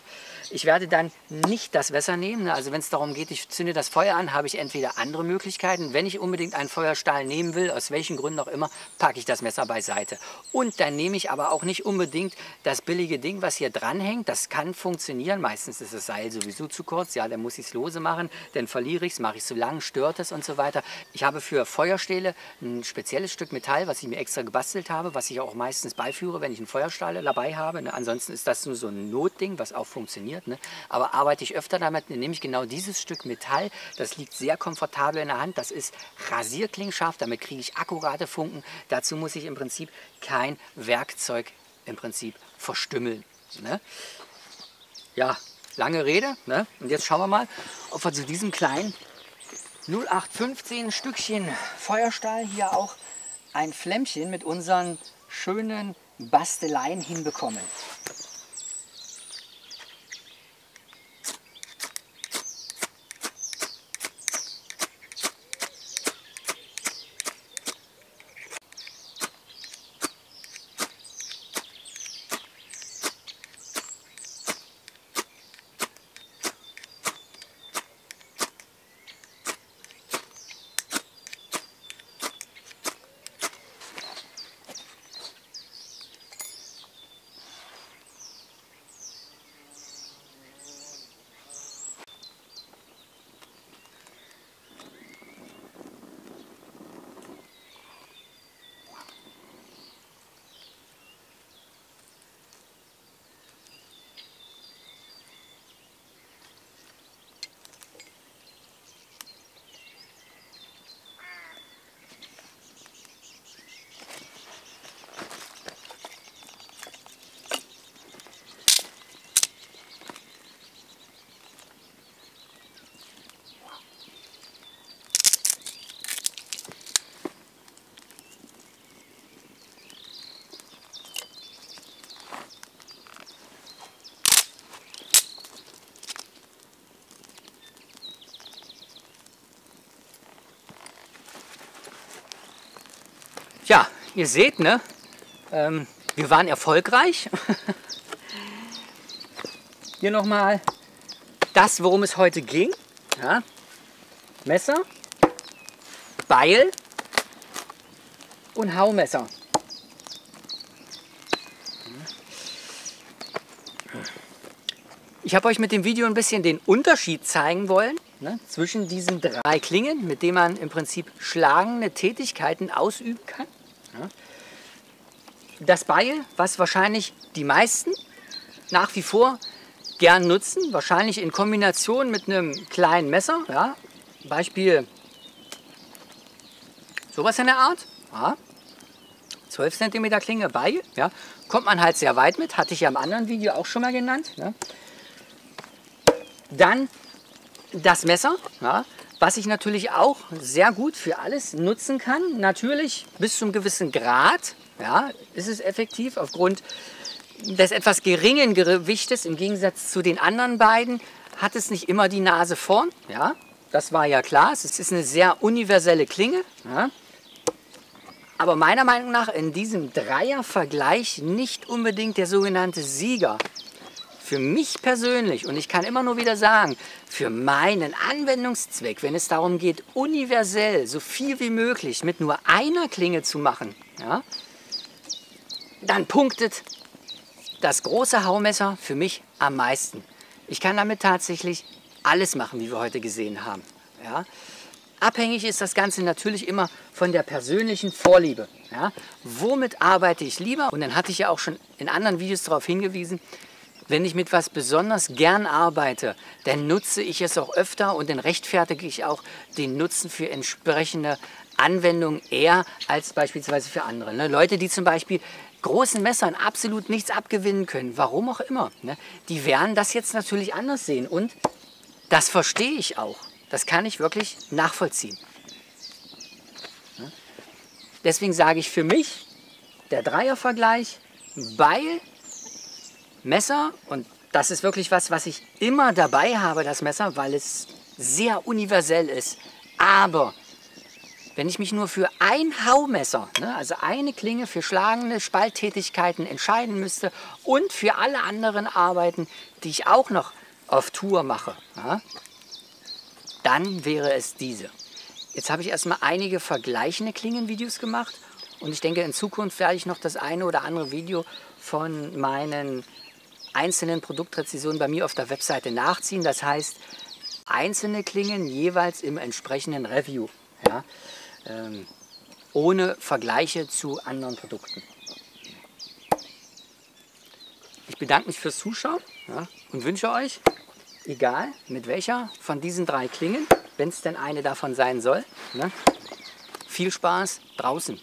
Ich werde dann nicht das Messer nehmen, ne, also wenn es darum geht, ich zünde das Feuer an, habe ich entweder andere Möglichkeiten. Wenn ich unbedingt einen Feuerstahl nehmen will, aus welchen Gründen auch immer, packe ich das Messer beiseite. Und dann nehme ich aber auch nicht unbedingt das billige Ding, was hier dranhängt. Das kann funktionieren, meistens ist das Seil sowieso zu kurz, ja, dann muss ich es lose machen machen, dann verliere ich es, mache ich es zu lang, stört es und so weiter. Ich habe für Feuerstähle ein spezielles Stück Metall, was ich mir extra gebastelt habe, was ich auch meistens beiführe, wenn ich einen Feuerstahl dabei habe. Ne? Ansonsten ist das nur so ein Notding, was auch funktioniert. Ne? Aber arbeite ich öfter damit, ne, nehme ich genau dieses Stück Metall. Das liegt sehr komfortabel in der Hand. Das ist rasierklingscharf, damit kriege ich akkurate Funken. Dazu muss ich im Prinzip kein Werkzeug im Prinzip verstümmeln. Ne? Ja, Lange Rede. Ne? Und jetzt schauen wir mal, ob wir zu diesem kleinen 0815 Stückchen Feuerstahl hier auch ein Flämmchen mit unseren schönen Basteleien hinbekommen. Ja, ihr seht, ne? Ähm, wir waren erfolgreich. Hier nochmal das, worum es heute ging. Ja? Messer, Beil und Haumesser. Ich habe euch mit dem Video ein bisschen den Unterschied zeigen wollen ne, zwischen diesen drei Klingen, mit denen man im Prinzip schlagende Tätigkeiten ausüben kann. Das Beil, was wahrscheinlich die meisten nach wie vor gern nutzen, wahrscheinlich in Kombination mit einem kleinen Messer. Ja. Beispiel sowas in der Art. Ja. 12 cm Klinge Beil. Ja. Kommt man halt sehr weit mit, hatte ich ja im anderen Video auch schon mal genannt. Ja. Dann das Messer. Ja was ich natürlich auch sehr gut für alles nutzen kann. Natürlich bis zum gewissen Grad ja, ist es effektiv aufgrund des etwas geringen Gewichtes im Gegensatz zu den anderen beiden hat es nicht immer die Nase vorn. Ja, das war ja klar. Es ist eine sehr universelle Klinge. Ja. Aber meiner Meinung nach in diesem Dreier-Vergleich nicht unbedingt der sogenannte Sieger für mich persönlich, und ich kann immer nur wieder sagen, für meinen Anwendungszweck, wenn es darum geht, universell so viel wie möglich mit nur einer Klinge zu machen, ja, dann punktet das große Haumesser für mich am meisten. Ich kann damit tatsächlich alles machen, wie wir heute gesehen haben. Ja? Abhängig ist das Ganze natürlich immer von der persönlichen Vorliebe. Ja? Womit arbeite ich lieber? Und dann hatte ich ja auch schon in anderen Videos darauf hingewiesen, wenn ich mit was besonders gern arbeite, dann nutze ich es auch öfter und dann rechtfertige ich auch den Nutzen für entsprechende Anwendungen eher als beispielsweise für andere. Ne? Leute, die zum Beispiel großen Messern absolut nichts abgewinnen können, warum auch immer, ne? die werden das jetzt natürlich anders sehen und das verstehe ich auch. Das kann ich wirklich nachvollziehen. Ne? Deswegen sage ich für mich, der Dreiervergleich, weil Messer, und das ist wirklich was, was ich immer dabei habe, das Messer, weil es sehr universell ist. Aber wenn ich mich nur für ein Haumesser, ne, also eine Klinge für schlagende Spalttätigkeiten entscheiden müsste und für alle anderen Arbeiten, die ich auch noch auf Tour mache, ja, dann wäre es diese. Jetzt habe ich erstmal einige vergleichende Klingenvideos gemacht und ich denke, in Zukunft werde ich noch das eine oder andere Video von meinen einzelnen Produktrezessionen bei mir auf der Webseite nachziehen. Das heißt, einzelne Klingen jeweils im entsprechenden Review. Ja, ähm, ohne Vergleiche zu anderen Produkten. Ich bedanke mich fürs Zuschauen ja, und wünsche euch, egal mit welcher von diesen drei Klingen, wenn es denn eine davon sein soll, ne, viel Spaß draußen.